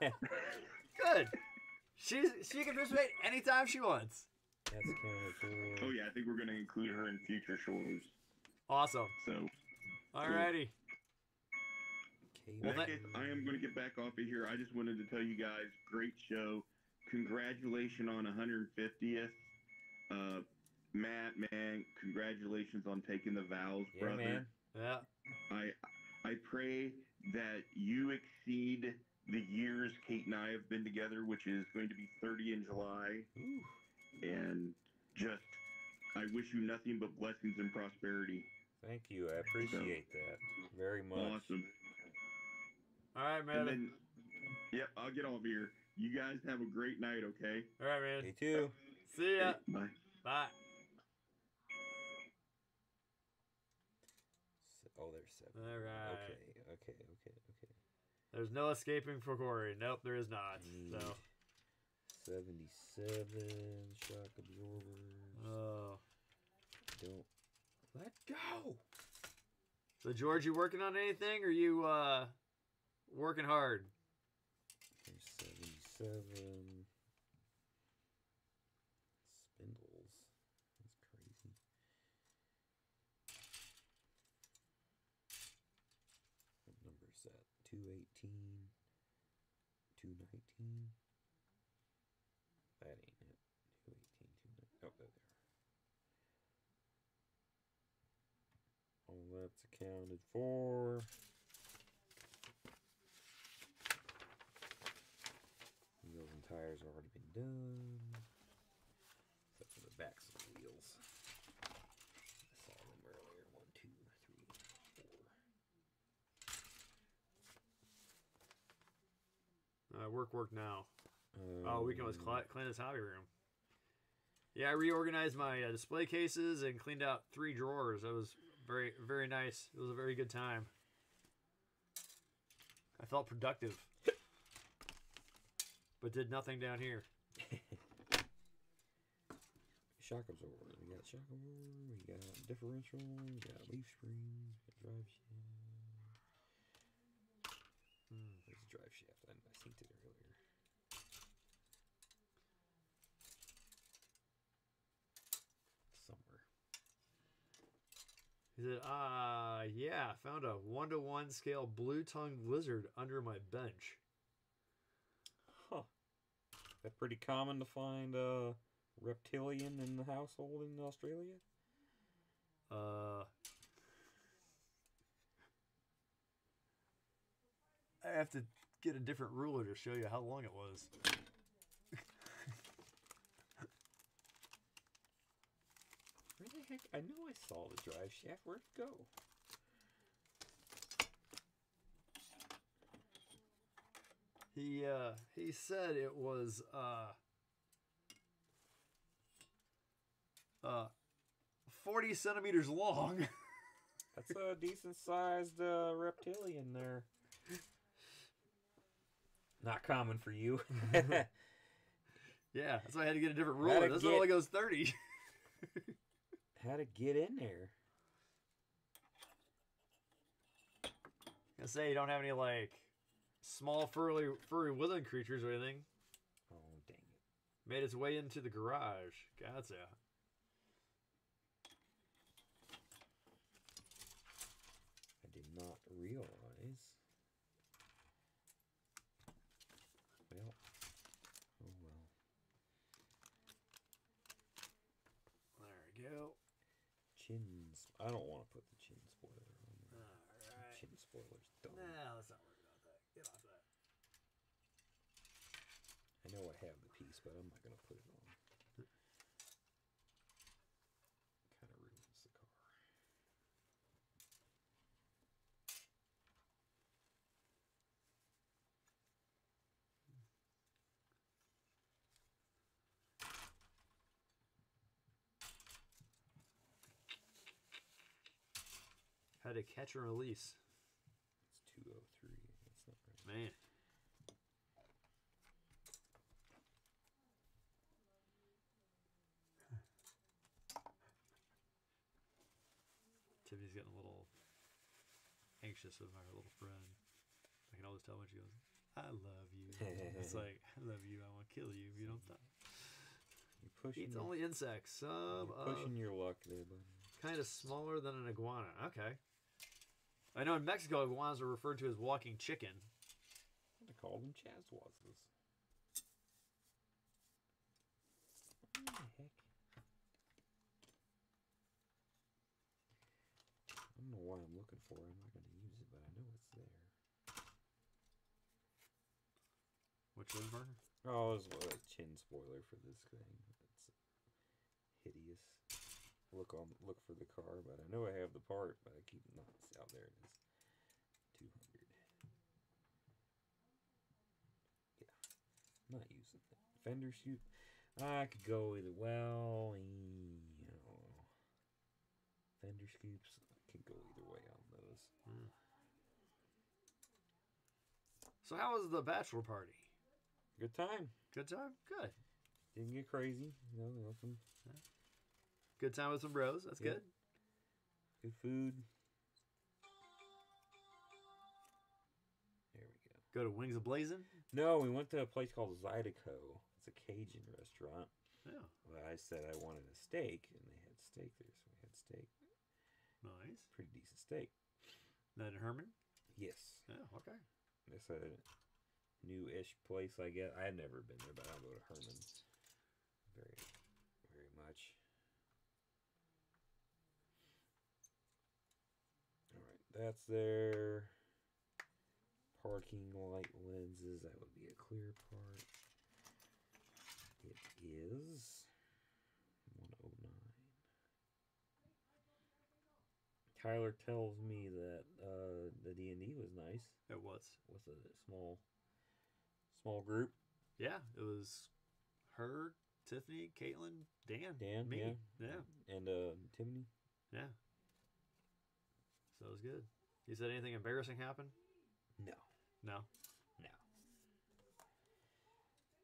Good. She's she can participate anytime she wants. That's counted for. Oh yeah, I think we're gonna include her in future shows. Awesome. So Alrighty. in Well, that that- I am gonna get back off of here. I just wanted to tell you guys, great show. Congratulations on 150th. Uh, Matt, man, congratulations on taking the vows, Yeah, brother. man. Yeah. I I pray that you exceed the years Kate and I have been together, which is going to be 30 in July. Ooh. And just, I wish you nothing but blessings and prosperity. Thank you. I appreciate that very much. Awesome. All right, And man. then, yep, I'll get off here. You guys have a great night, okay? All right, man. Me too. See ya. Bye. Bye. S- Oh, there's seven. All right. Okay, okay, okay, okay. There's no escaping for Corey. Nope, there is not. So, Mm. 77 shock absorbers. oh. Don't let go. So George, you working on anything, or you uh working hard? There's 77 spindles. That's crazy. Where's that? 218, 219. That ain't it. 218, 219. Oh, there they are. All that's accounted for. Wheels and tires already been done. Except for the backs of the wheels. I saw them earlier. One, two, three, four. Uh, work, work now. Oh, we can always Um, cl- clean this hobby room. Yeah, I reorganized my uh, display cases and cleaned out three drawers. That was very, very nice. It was a very good time. I felt productive, but did nothing down here. Shock absorber. We got shock absorber. We got differential. We got leaf springs. We got drive shaft. Hmm. There's a drive shaft. I, I seen it earlier. Somewhere. He said, "Ah, yeah, found a one to one scale blue tongued lizard under my bench." Huh. That pretty common to find a reptilian in the household in Australia? Uh, I have to get a different ruler to show you how long it was. Where the heck? I know I saw the drive shaft. Where'd it go? He uh he said it was uh uh 40 centimeters long. That's a decent sized uh, reptilian there. Not common for you. yeah, that's why I had to get a different ruler. This one get- only goes 30. How to get in there? I say you don't have any like small furry furry woodland creatures or anything. Oh dang it! Made its way into the garage. Gotcha. I did not realize. Well, oh well. There we go. Chins. I don't want to put the chin spoiler on there. Alright. Chin spoiler's dumb. Nah, let's not worry about that. Get off that. I know I have the piece, but I'm not gonna put it on. Kind of ruins the car. To catch and release. It's 203. That's not right. Man. Tiffany's getting a little anxious with my little friend. I can always tell when she goes, I love you. it's like, I love you. I want to kill you if you don't stop. You're pushing. Eats your- only insects. Some pushing your luck there, kind of smaller than an iguana. Okay. I know in Mexico, iguanas are referred to as walking chicken. I call them chazwazas. What the heck? I don't know why I'm looking for it. I'm not going to use it, but I know it's there. Which one, Parker? Oh, there's a a chin spoiler for this thing. It's hideous. Look on, look for the car, but I know I have the part, but I keep not. Out there it is. Two hundred. Yeah, not using that. Fender shoot. I could go either. Well, you know, fender scoops can go either way on those. So, how was the bachelor party? Good time. Good time? Good. Didn't get crazy. You know, nothing. Good time with some bros. That's Yeah. good. Good food. There we go. Go to Wings of Blazing. No, we went to a place called Zydeco. It's a Cajun restaurant. Yeah. Well, I said I wanted a steak, and they had steak there, so we had steak. Nice. Pretty decent steak. Then Herman. Yes. Yeah. Okay. It's a new-ish place. I guess I had never been there, but I'll go to Herman very much. All right, that's there. Parking light lenses. That would be a clear part. It is 109. Tyler tells me that uh, the D and D was nice It was. with a small small group. Yeah. It was her, Tiffany, Caitlin, Dan, Dan, me. yeah. Yeah. And uh Tiffany. Yeah. So it was good. You said anything embarrassing happened? No. No. No.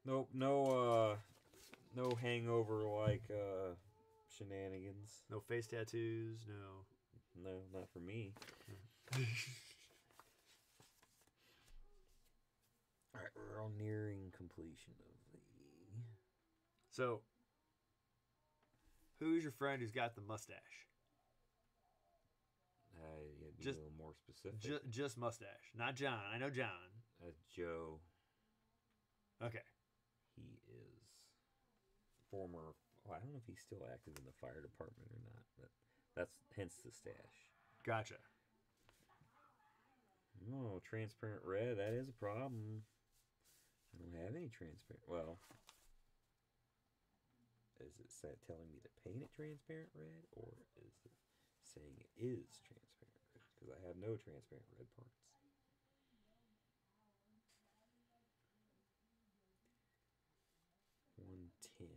Nope, no uh no hangover like uh shenanigans. No face tattoos. No. No, not for me. Alright, we're all nearing completion of the So, who's your friend who's got the mustache? Uh be Just- a little more specific. Just, just mustache, not John. I know John. uh, Joe, Okay. he is former well, I don't know if he's still active in the fire department or not, but that's hence the stash. Gotcha. Oh, transparent red. That is a problem. I don't have any transparent. Well, is it telling me to paint it transparent red, or is it saying it is transparent? Because I have no transparent red parts. One ten.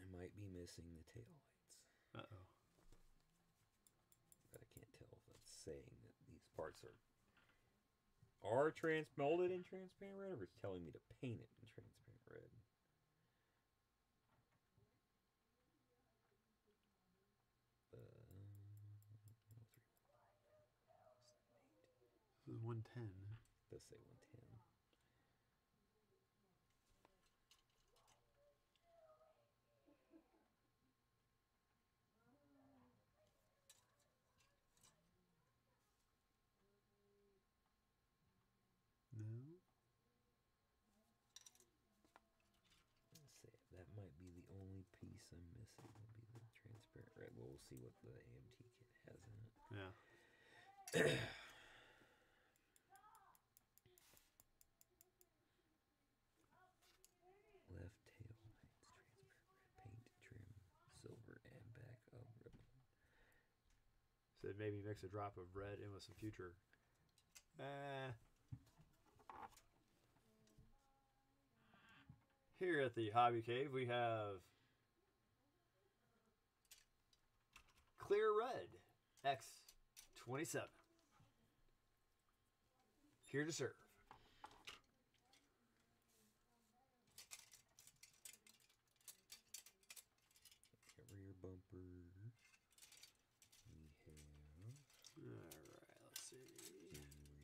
I might be missing the tail lights. Uh oh. but I can't tell if that's saying that these parts are are trans molded in transparent red, or is telling me to paint it in transparent red? Uh, this is 110. Does say 110. Might be the only piece I'm missing. Will be the transparent red. Well, we'll see what the AMT kit has in it. Yeah. Left tail lights, transparent red paint, trim, silver, and back of ribbon. Said maybe mix a drop of red in with some future. Uh, here at the Hobby Cave, we have Clear Red X27. Here to serve. Rear bumper. We have Alright, let's see.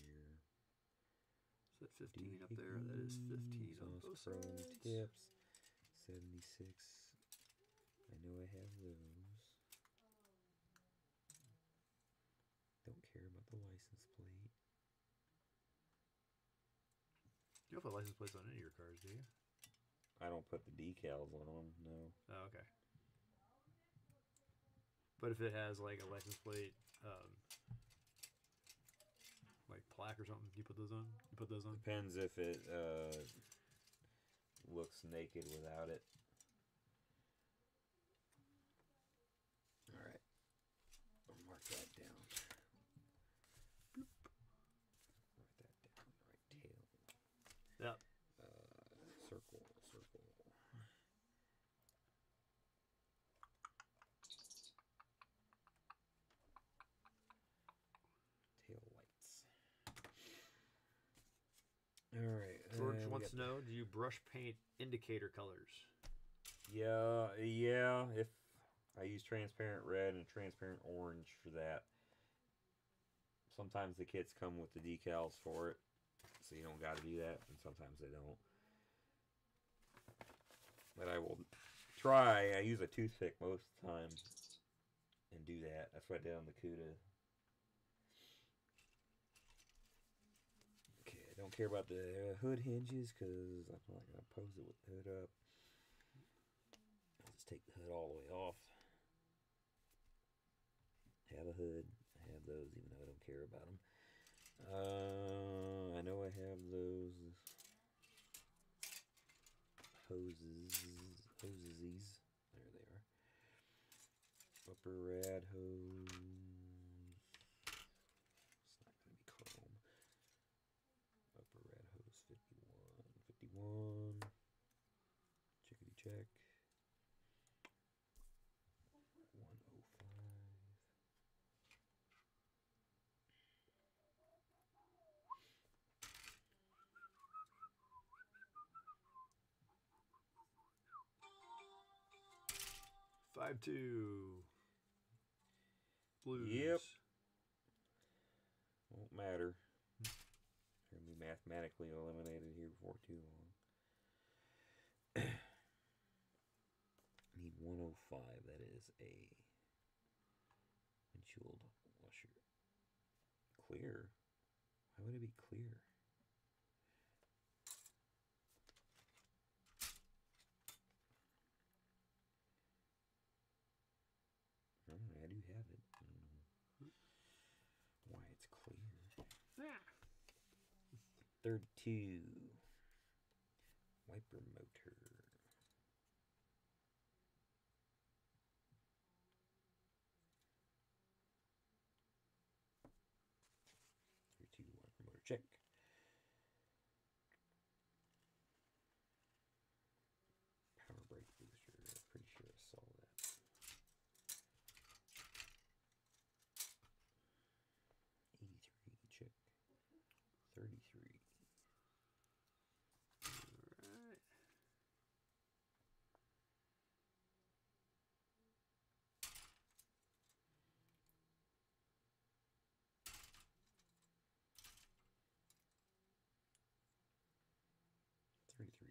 rear Is that 15 up there? That is 15 on exhaust both chrome sides. tips. 76. I know I have those. Don't care about the license plate. You don't put license plates on any of your cars, do you? I don't put the decals on them. No. Oh, okay. But if it has like a license plate, um, like plaque or something, you put those on. You put those on. Depends if it uh, looks naked without it. All right. I'll mark that down. Bloop. Mark that down. Right tail. Yep. Uh, circle, circle. Tail lights. All right. George and we wants know: Do you brush paint indicator colors? Yeah, yeah. If I use transparent red and transparent orange for that, sometimes the kits come with the decals for it, so you don't got to do that, and sometimes they don't. but I will try. I use a toothpick most of the time and do that. That's what I did on the Cuda. Okay, I don't care about the uh, hood hinges because I'm not going to pose it with the hood up. I'll just take the hood all the way off. Have a hood. I have those even though I don't care about them. Uh, I know I have those hoses, hoses. There they are. Upper rad hose. It's not going to be chrome. Upper rad hose 51. 51. Chickadee check. 105. Five two. Blues. Yep. Won't matter. Gonna be mathematically eliminated here before too long. Need 105. That is a windshield washer. Clear. Why would it be clear? 32. Wiper motor.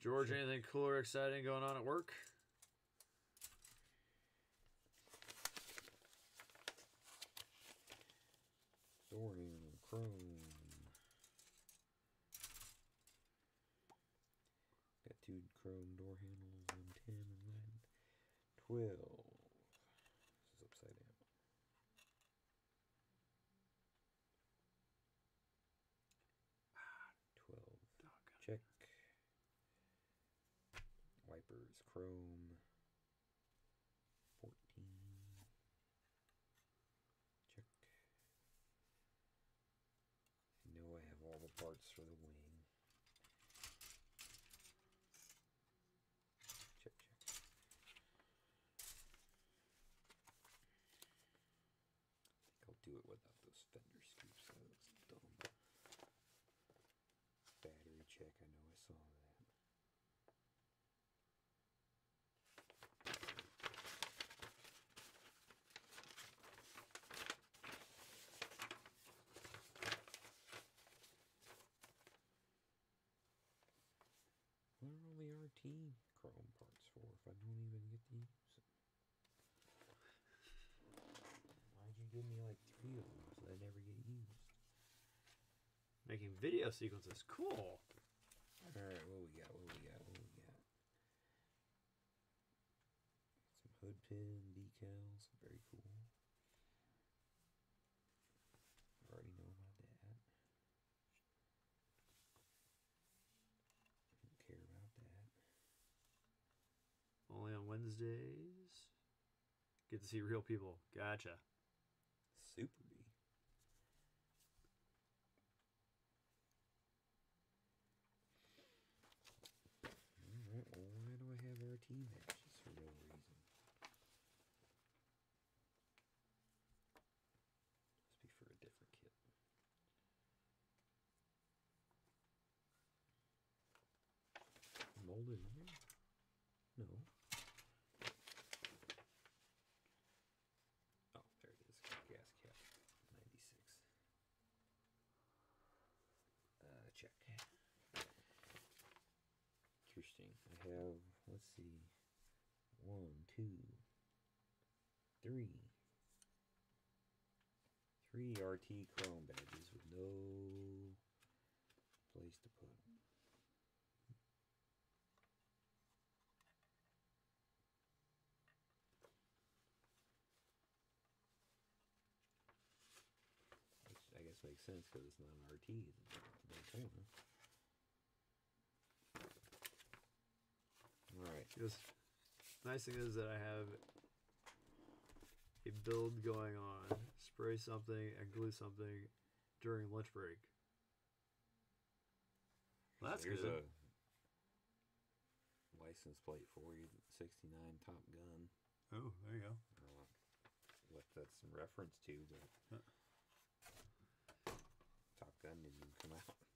George, anything cool or exciting going on at work? Door handle, chrome. Got two chrome door handles, 110 and then 12. This is upside down. Twelve. Doggone. Check. Wipers, chrome. Fourteen. Check. I know I have all the parts for the wing. Check, check. I think I'll do it without those fender scoops. That looks dumb. Battery check. I know I saw that. What are all chrome parts for if I don't even get to use them? Why'd you give me like three of them so they never get used? Making video sequences. Cool. Alright, what we got? What we got? What we got? Some hood pin decals. Very cool. Already know about that. Don't care about that. Only on Wednesdays. Get to see real people. Gotcha. Supery. Alright, well, why do I have RT matches for no reason? Must be for a different kit. Molded in there? No. Oh, there it is. Gas cap. 96. Uh, check. Interesting. I have, let's see. one, two, three. Three RT Chrome badges with no place to put 'em. Which I guess makes sense because it's not an RT, it's a Daytona. Alright. Just nice thing is that I have a build going on. Spray something and glue something during lunch break. Well, that's Here's good. a license plate for you, 69 Top Gun. Oh, there you go. Uh, what that's in reference to, but Huh. Top Gun didn't even come out.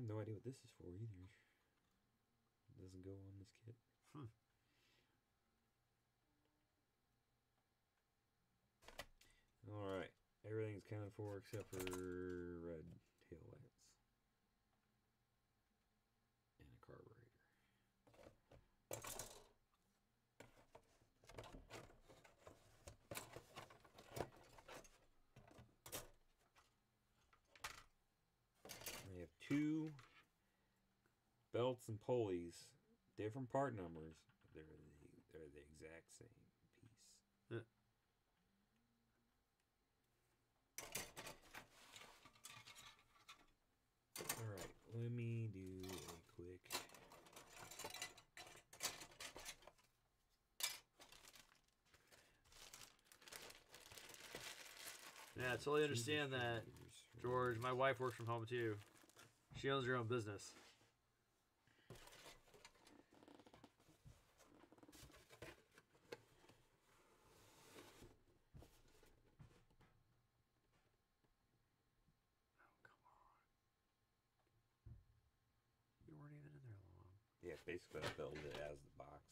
Have no idea what this is for either. It doesn't go on this kit. Hmm. Alright. Everything's counted for except for red tail lights. And a carburetor. We have two belts and pulleys, different part numbers. They're the they're the exact same piece. All right, let me do a quick. Yeah, I totally understand that, George. My wife works from home too. She owns her own business. Oh, come on. You weren't even in there long. Yeah, basically I built it as the box.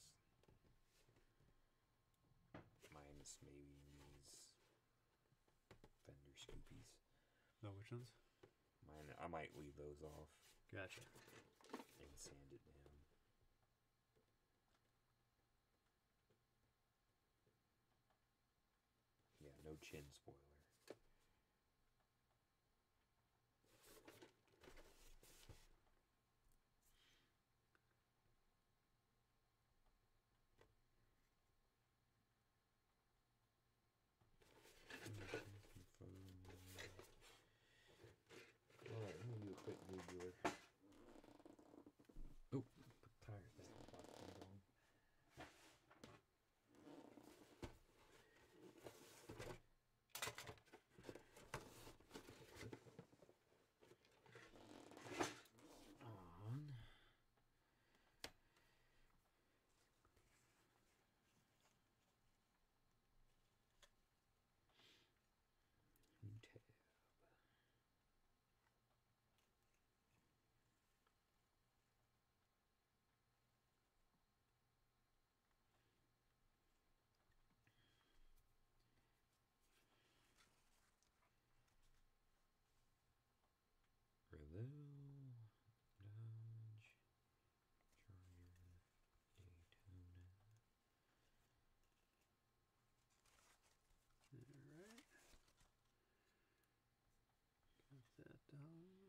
Minus maybe these fender scoopies. No, which ones? I might leave those off Gotcha. and sand it down. Yeah, no chin spoiler. Alright, let me do a quick Googler. Oh, put tires back. Lock them down. On. New tab. Revell, Dodge, Charger, Daytona. Alright. Got that done.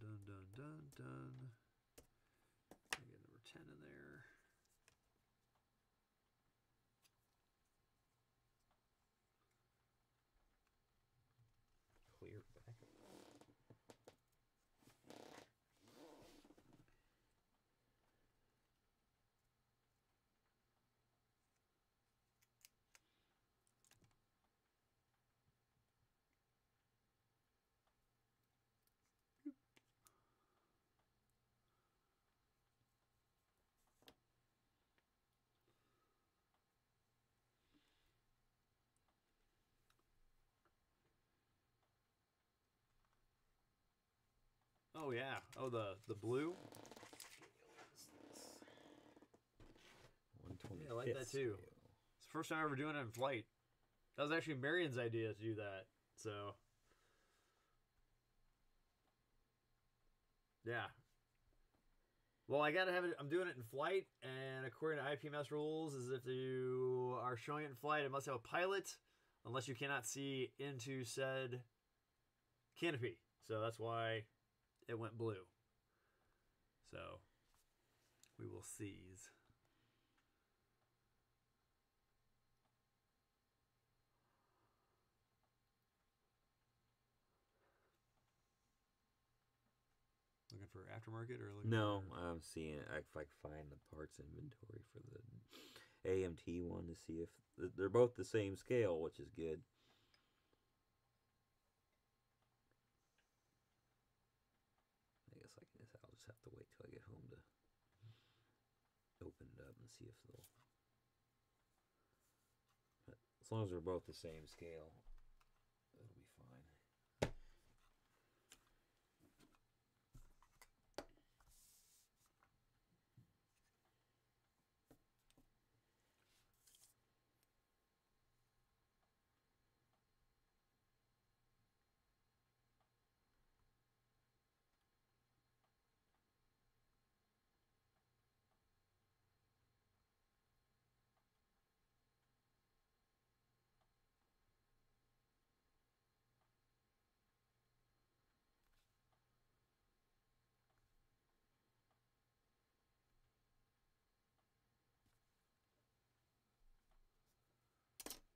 Done, done, done, done, done, done. I get number 10 in there. Clear back. Oh yeah. Oh the the blue. One twenty. Yeah, I like that too. It's the first time ever doing it in flight. That was actually Marion's idea to do that. So Yeah. Well, I gotta have it. I'm doing it in flight, and according to IPMS rules, is if you are showing it in flight, it must have a pilot, unless you cannot see into said canopy. So that's why it went blue. So we will seize. Looking for aftermarket or looking No, for... I'm seeing if I can find the parts inventory for the AMT one to see if they're both the same scale, which is good. I guess I can just, I'll just have to wait till I get home to open it up and see if they'll. As long as they're both the same scale, it'll be fine.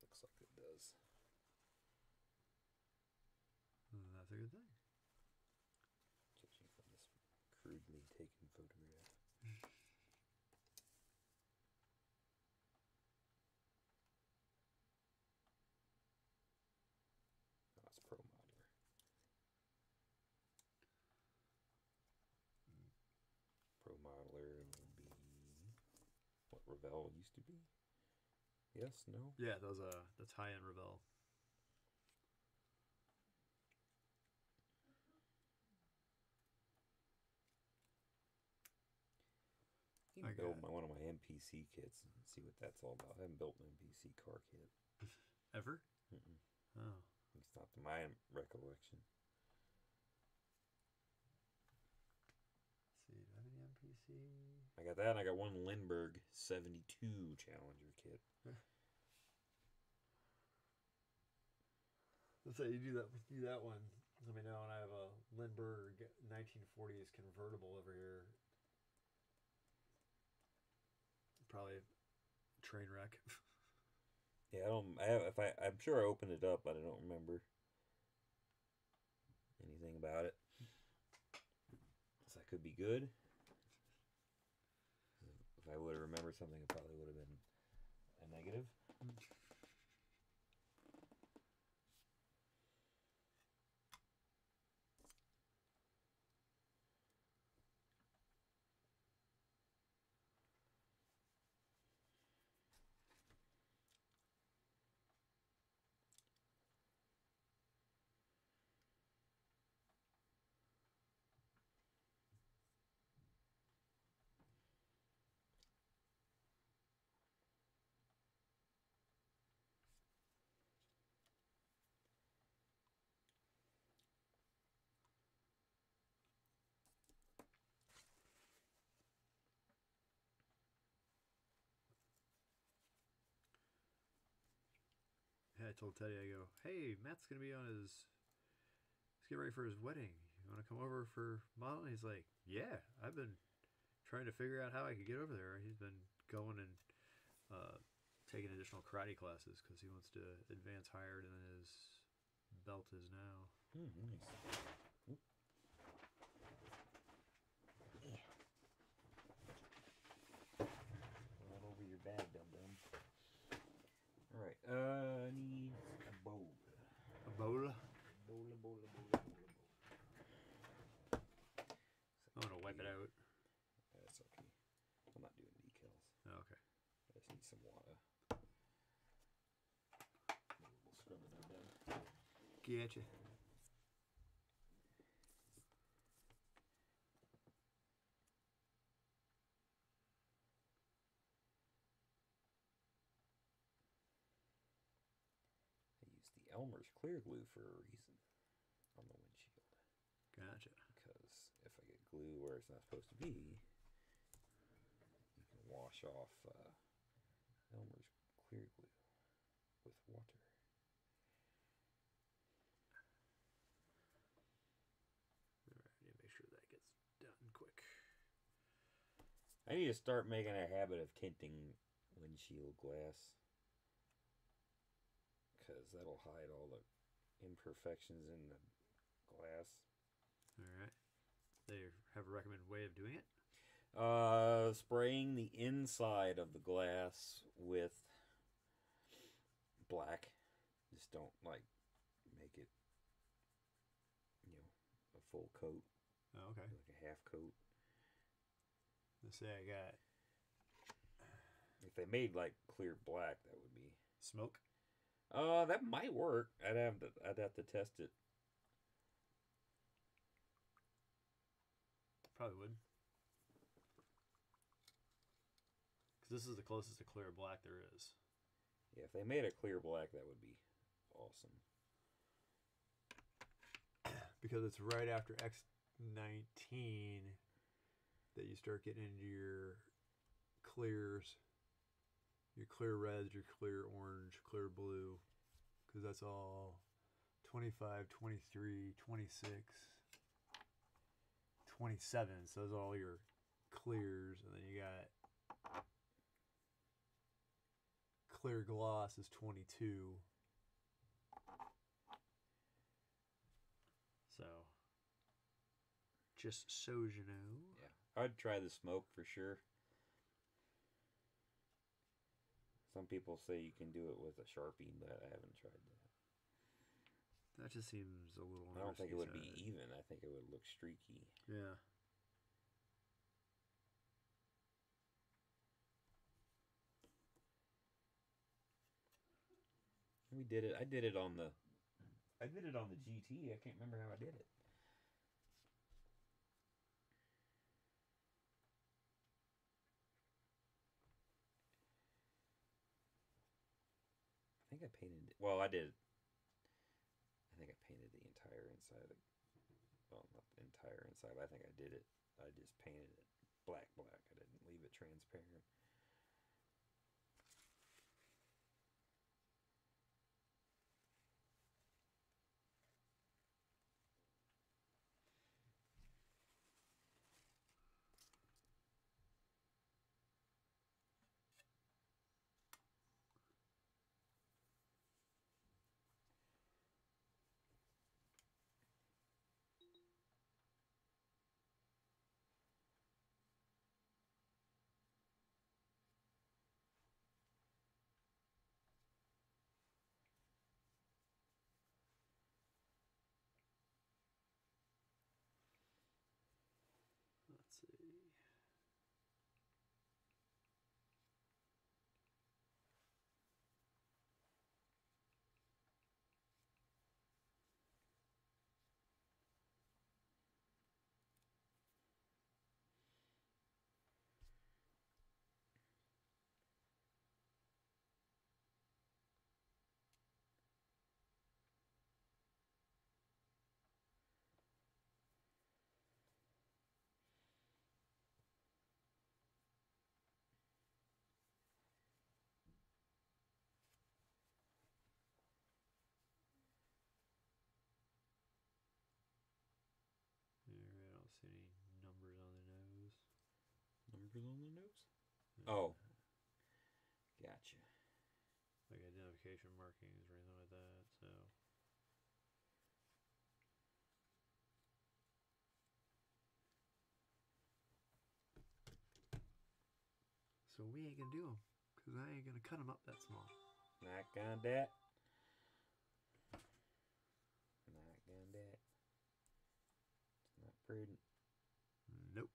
Looks like it does. Mm, That's a good thing. Judging from this crudely taken photograph. Oh, it's Pro Modeler. Pro Modeler will be what Revell used to be. Yes, no. Yeah, those uh, that's high end Revell. You I can build got- my, one of my MPC kits and see what that's all about. I haven't built an MPC car kit. Ever? Mm-mm. Oh, It's not to my recollection. let's see. Do I have any MPC? I got that, and I got one Lindberg 72 Challenger kit. Let's say you do that. Do that one. Let me know. And I have a Lindberg 1940s convertible over here. Probably train wreck. Yeah, I don't. I have. If I, I'm sure I opened it up, but I don't remember anything about it. So that could be good. If I would have remembered something, it probably would have been a negative. Hmm. Told Teddy, I go, hey, Matt's gonna be on his. He's getting ready for his wedding. You want to come over for modeling? He's like, yeah. I've been trying to figure out how I could get over there. He's been going and uh, taking additional karate classes because he wants to advance higher than his belt is now. Hmm, nice. Not over your bag, dum dum. All right. Uh, I need a bowl. A bowl. Bowl, bowl, bowl, bowl, bowl. I'm gonna wipe it out. That's okay. I'm not doing decals. Oh, okay. I just need some water. We'll scrub it dum dum. Getcha. I used the Elmer's clear glue for a reason on the windshield. Gotcha. Because if I get glue where it's not supposed to be, you can wash off uh, Elmer's clear glue with water. All right, need to make sure that gets done quick. I need to start making a habit of tinting windshield glass. Because that'll hide all the imperfections in the glass. All right. They have a recommended way of doing it. Uh, spraying the inside of the glass with black. Just don't like make it, you know, a full coat, Oh, okay. like a half coat. Let's say I got If they made like clear black, that would be. smoke. Uh, that might work. I'd have to. I'd have to test it. Probably would. Because this is the closest to clear black there is. Yeah, if they made a clear black, that would be awesome. Because it's right after X19 that you start getting into your clears, your clear reds, your clear orange, clear blue. Because that's all 25, 23, 26, 27. So those are all your clears. And then you got clear gloss is 22. So, just so you know. Yeah, I'd try the smoke for sure. Some people say you can do it with a sharpie, but I haven't tried that. That just seems a little. I don't think it would be risky, even. I think it would look streaky. Yeah. We did it. I did it on the. I did it on the GT. I can't remember how I did it. I painted. Well, I did. I think I painted the entire inside. Of, well, not the entire inside. But I think I did it. I just painted it black, black. I didn't leave it transparent. Let's see. There, I don't see any numbers on the nose. Numbers on the nose. Yeah. Oh. Gotcha. Like identification markings or anything like that. So. So we ain't gonna do them because I ain't gonna cut them up that small. Not gonna that. Not gonna that. It's not prudent. Nope.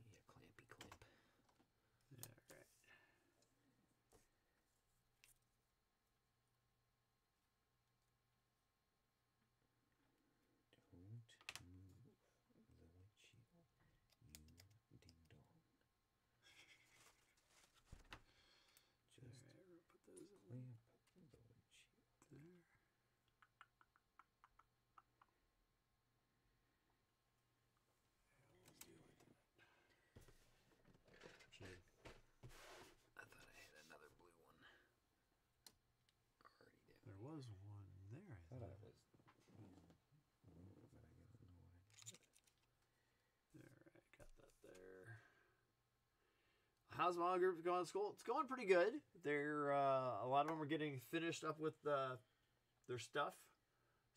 Yeah, clampy clamp. Yeah, right. Don't move the windshield, you ding dong. Just Alright, we'll put those thought I was. When? I don't know what I did. All right, got that there. How's my group going to school? It's going pretty good. They're uh, a lot of them are getting finished up with uh, their stuff.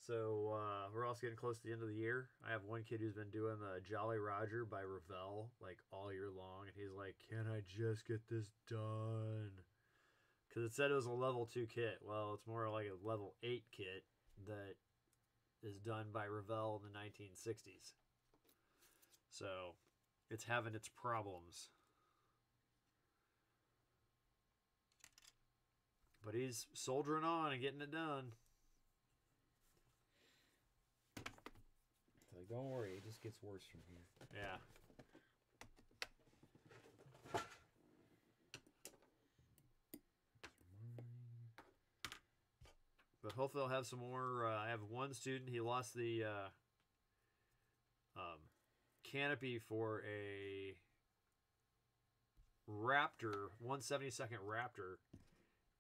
So uh, we're also getting close to the end of the year. I have one kid who's been doing the Jolly Roger by Revell like all year long, and he's like, "Can I just get this done?" Because it said it was a level two kit. Well, it's more like a level eight kit that is done by Revell in the 1960s. So it's having its problems. But he's soldiering on and getting it done. It's like, don't worry, it just gets worse from here. Yeah. But hopefully I'll have some more. Uh, I have one student. He lost the uh, um, canopy for a Raptor, 172nd Raptor,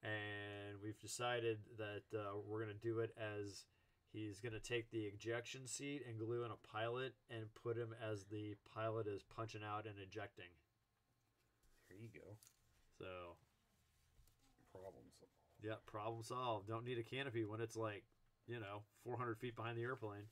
and we've decided that uh, we're gonna do it as he's gonna take the ejection seat and glue in a pilot and put him as the pilot is punching out and ejecting. There you go. So Problem yeah, problem solved. Don't need a canopy when it's like you know 400 feet behind the airplane.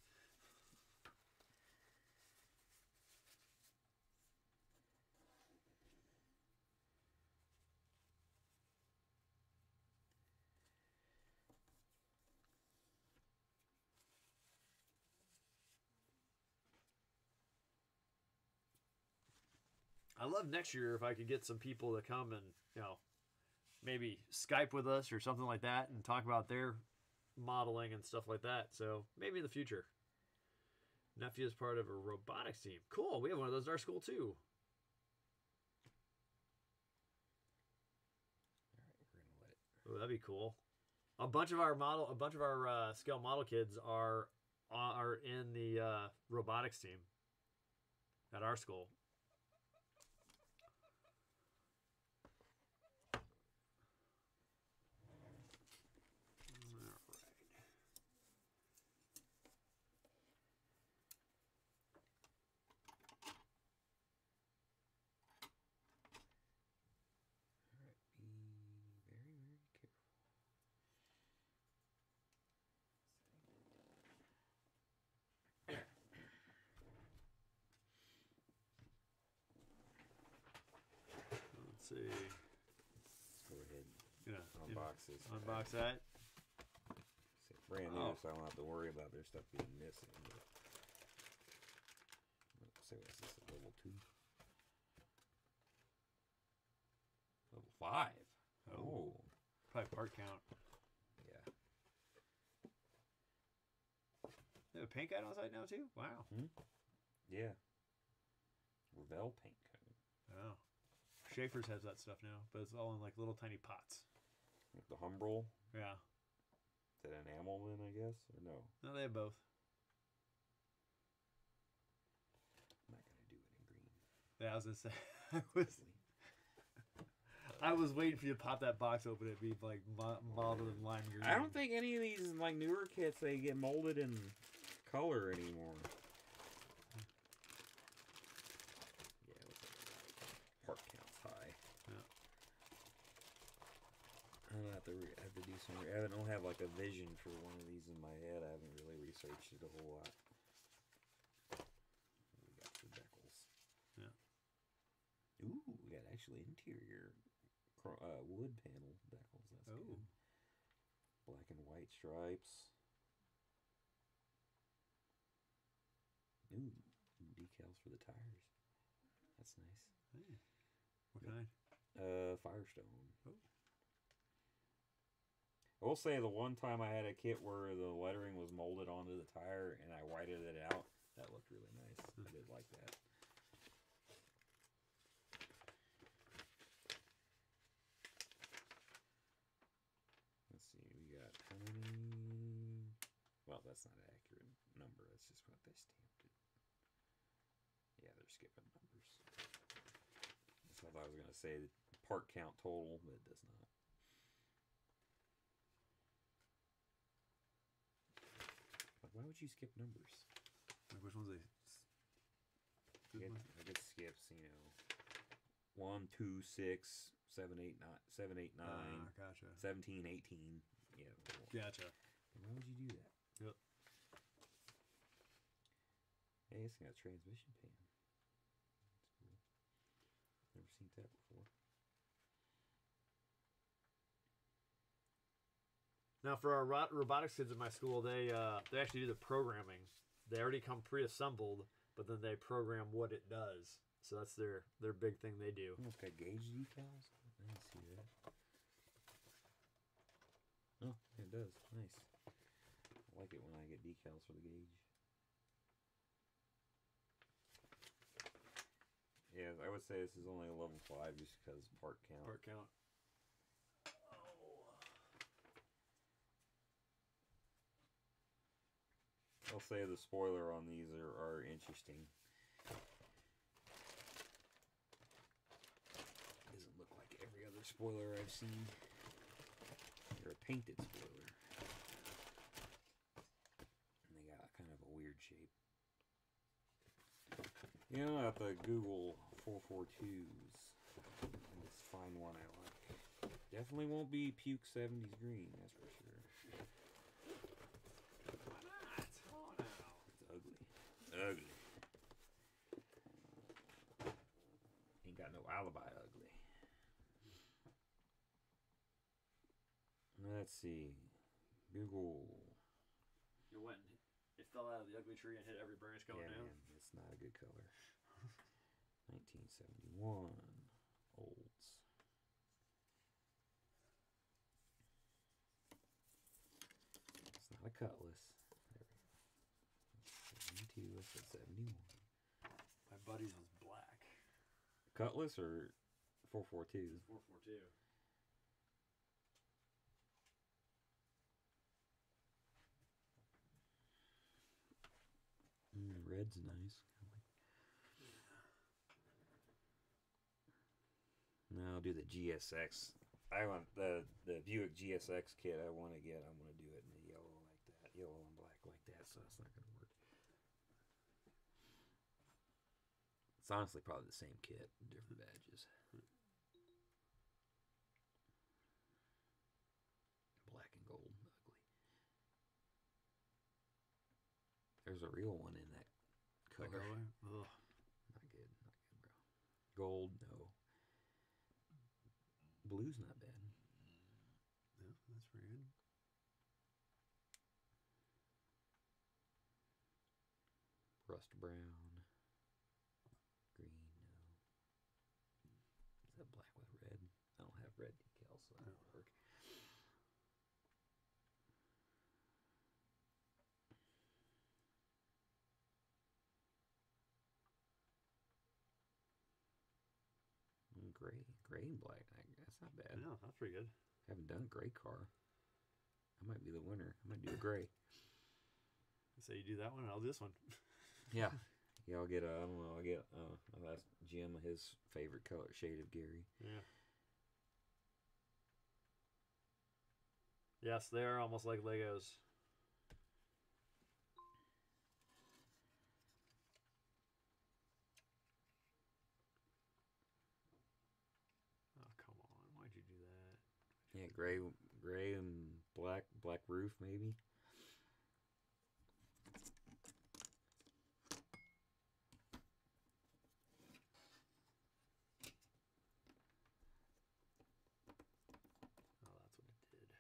I love next year if I could get some people to come and you know maybe Skype with us or something like that and talk about their modeling and stuff like that. So maybe in the future. Nephew is part of a robotics team. Cool. We have one of those at our school too. All right, we're gonna let it. Oh, that'd be cool. A bunch of our model, a bunch of our uh, scale model kids are are in the uh, robotics team at our school. All right. All right, be very, very careful. Let's see. Let's go ahead Yeah. unbox this. Unbox that. It's brand new, Oh. so I don't have to worry about their stuff being missing. But... So is this level two? Level five. Oh. Oh, Probably part count. yeah. They have a paint guide on site now too. Wow. Hmm. Yeah. Revell paint. Schaefer's has that stuff now, but it's all in like little tiny pots. Like the Humbrol. Yeah. Is that enamel then, I guess? Or no? No, they have both. I'm not going to do it in green. Yeah, I was gonna say. I was, I was waiting for you to pop that box open. It'd be like mo- modeled in lime green. I don't think any of these like newer kits they get molded in color anymore. Yeah, what's that? Part counts high. Yeah. I'm gonna have to re- have to do some. Re- I don't have like a vision for one of these in my head. I haven't really researched it a whole lot. We got the decals. Yeah. Ooh, we got actually interior cro- uh, wood panel decals. That's Oh. good. Black and white stripes. Ooh, decals for the tires. That's nice. Hey. What kind? Uh, Firestone. I will say the one time I had a kit where the lettering was molded onto the tire and I whited it out, that looked really nice. I hmm. did like that. Let's see, we got how many? Well, that's not an accurate number. That's just what they stamped it. Yeah, they're skipping numbers. I thought I was gonna say the part count total, but it does not. Why would you skip numbers? Like which ones they? I get, I get skips, you know. One, two, six, seven, eight, nine, seven, eight, nine, Ah, gotcha. 17, 18. Yeah. well, Gotcha. Why would you do that? Yep. Hey, it's got a transmission pan. That's cool. Never seen that before. Now, for our ro- robotics kids in my school, they uh, they actually do the programming. They already come pre-assembled, but then they program what it does. So that's their their big thing they do. It's got gauge decals. I didn't see that. Oh, it does. Nice. I like it when I get decals for the gauge. Yeah, I would say this is only a level five just because part count. Part count. I'll say the spoiler on these are, are interesting. Doesn't look like every other spoiler I've seen. They're a painted spoiler. And they got kind of a weird shape. You know, at the Google 442s. Let's find one I like. Definitely won't be Puke 70s green, that's for sure. Why not? Oh no. It's ugly. Ugly. Ain't got no alibi ugly. Let's see. Google. You went. It fell out of the ugly tree and hit every branch going yeah, down. man, it's not a good color. 1971. Olds. It's not a cutlass. There we go. 72. That's at 71. My buddy's was black. Cutlass or 442? Four four two. Mm, red's nice. Now I'll do the GSX. I want the the Buick GSX kit. I want to get. I'm gonna do it in the yellow like that, yellow and black like that. So it's not gonna work. It's honestly probably the same kit, different badges. Black and gold, ugly. There's a real one in that color. color? Ugh. Not good, not good, bro. Gold, no. Blue's not bad. Yeah, that's pretty good. Rust brown. Green, no. Is that black with red? I don't have red decals, so that won't work. Mm, Gray, gray and black. That's not bad. Yeah, that's pretty good. haven't done a gray car. I might be the winner. I might do a gray. So you do that one, and I'll do this one. Yeah. Yeah, I'll get a, I don't know, I'll get, uh, I'll ask Jim his favorite color, shade of Gary. Yeah. Yes, they are almost like Legos. Oh come on! Why'd you do that? Yeah, gray, gray and black, black roof maybe. Oh, that's what it did.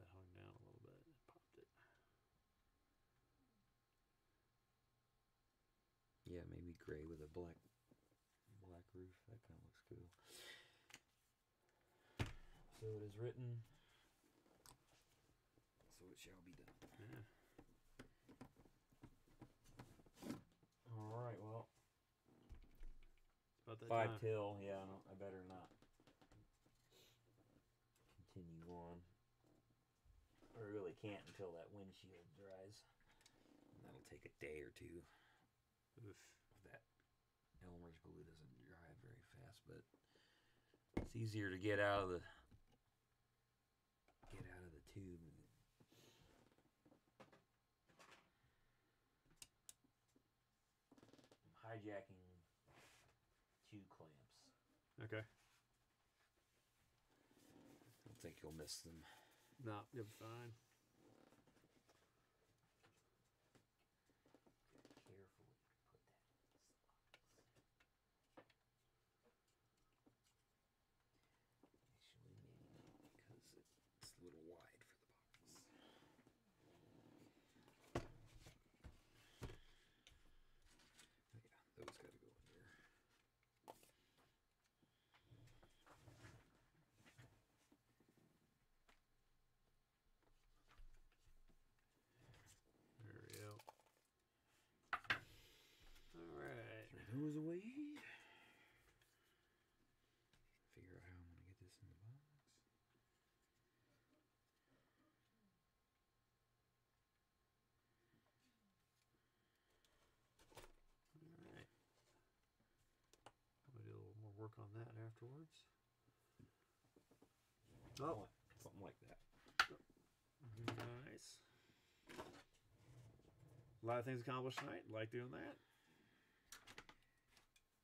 That hung down a little bit. It popped it. Yeah, maybe gray with a black, black roof. That kind of looks cool. So it is written. So it shall be done. Yeah. All right. Well, It's about that five time. till. Yeah, no, I better not continue on. I really can't until that windshield dries. That'll take a day or two. Oof. That Elmer's glue doesn't dry very fast, but it's easier to get out of the tube. I'm hijacking two clamps. Okay. I don't think you'll miss them. No, you'll be fine. Work on that afterwards. Oh, Something like- that. nice. A lot of things accomplished tonight. Like doing that.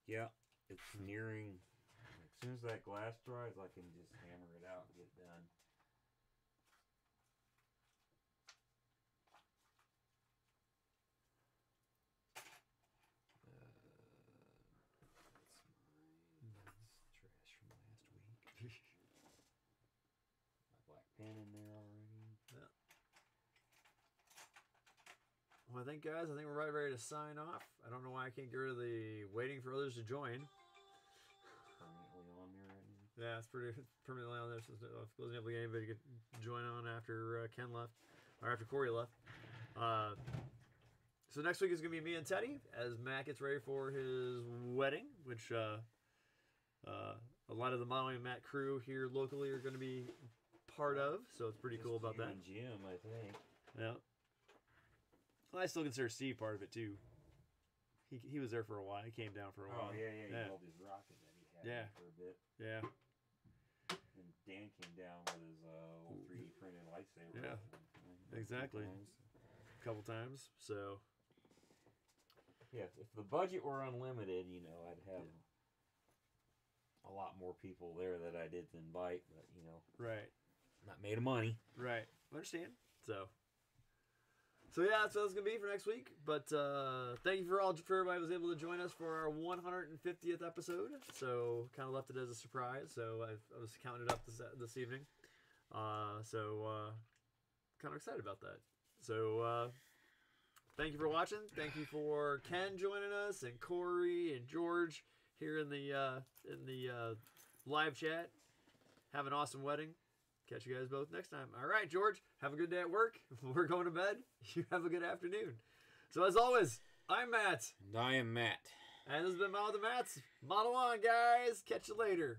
Yeah, it's nearing. As soon as that glass dries, I can just hammer it out and get it done. Uh, that's mine. That's trash from last week. My black pen in there already. Well, I think, guys, I think we're right ready to sign off. I don't know why I can't get rid of the waiting for others to join. Permanently on there. Yeah, it's pretty permanently on there. So I wasn't able to get anybody to join on after uh, Ken left, or after Corey left. Uh, so next week is gonna be me and Teddy as Matt gets ready for his wedding, which uh, uh, a lot of the modeling Matt crew here locally are gonna be part of. So it's pretty Just cool about that. Jim, I think. Yeah. I still consider Steve part of it too. He, he was there for a while. He came down for a while. Oh yeah, yeah, he yeah, held his rocket that he had Yeah. for a bit. yeah. And Dan came down with his uh, old 3D printed lightsaber. Yeah, at one point, a few exactly. A couple times. So Yeah, if the budget were unlimited, you know, I'd have a lot more people there that I did to invite, but you know, right. not made of money. Right. I understand. So. So yeah, that's what it's gonna be for next week. But uh, thank you for all for everybody was able to join us for our 150th episode. So kind of left it as a surprise. So I, I was counting it up this this evening. Uh, so uh, kind of excited about that. So uh, thank you for watching. Thank you for Ken joining us and Corey and George here in the uh, in the uh, live chat. Have an awesome wedding. Catch you guys both next time. All right, George, have a good day at work. We're going to bed. You have a good afternoon. So, as always, I'm Matt, And I am Matt. and this has been Model the Matts. Model on, guys. Catch you later.